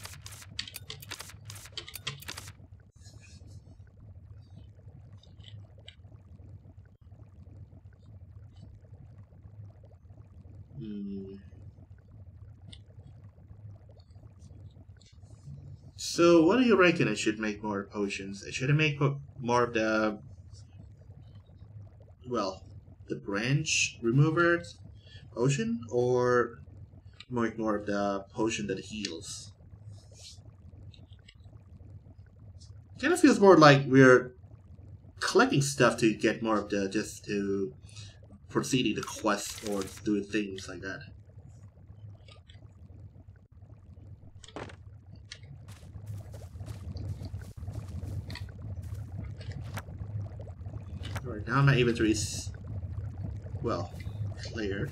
So, what do you reckon I should make more potions? I should make more of the... Well, the branch remover potion? Or more of the potion that heals? Kind of feels more like we're collecting stuff to get more of the... just to proceeding the quest or doing things like that. Alright, now my inventory is, well, clear.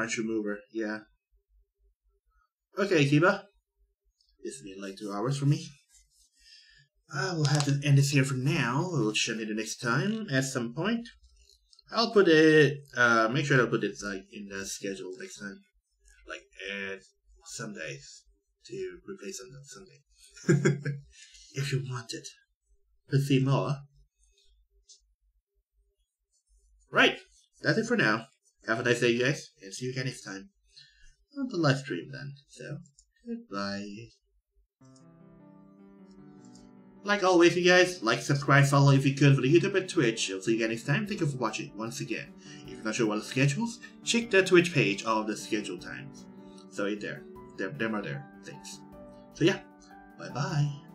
Branch remover, yeah. Okay, Kiba. It's been like two hours for me. I will have to end this here for now. We'll show it the next time at some point. I'll put it, uh, make sure I'll put it like in the schedule next time. Like add some days to replace on Sunday. [LAUGHS] if you want it. But see more. Right, that's it for now. Have a nice day, guys, and see you again next time on the live stream then. So, goodbye. Like always, you guys, like, subscribe, follow if you could for the YouTube and Twitch. I'll see you again next time. Thank you for watching once again. If you're not sure what the schedules, check the Twitch page of the schedule times. So right there. Them, them are there. Thanks. So yeah, bye bye.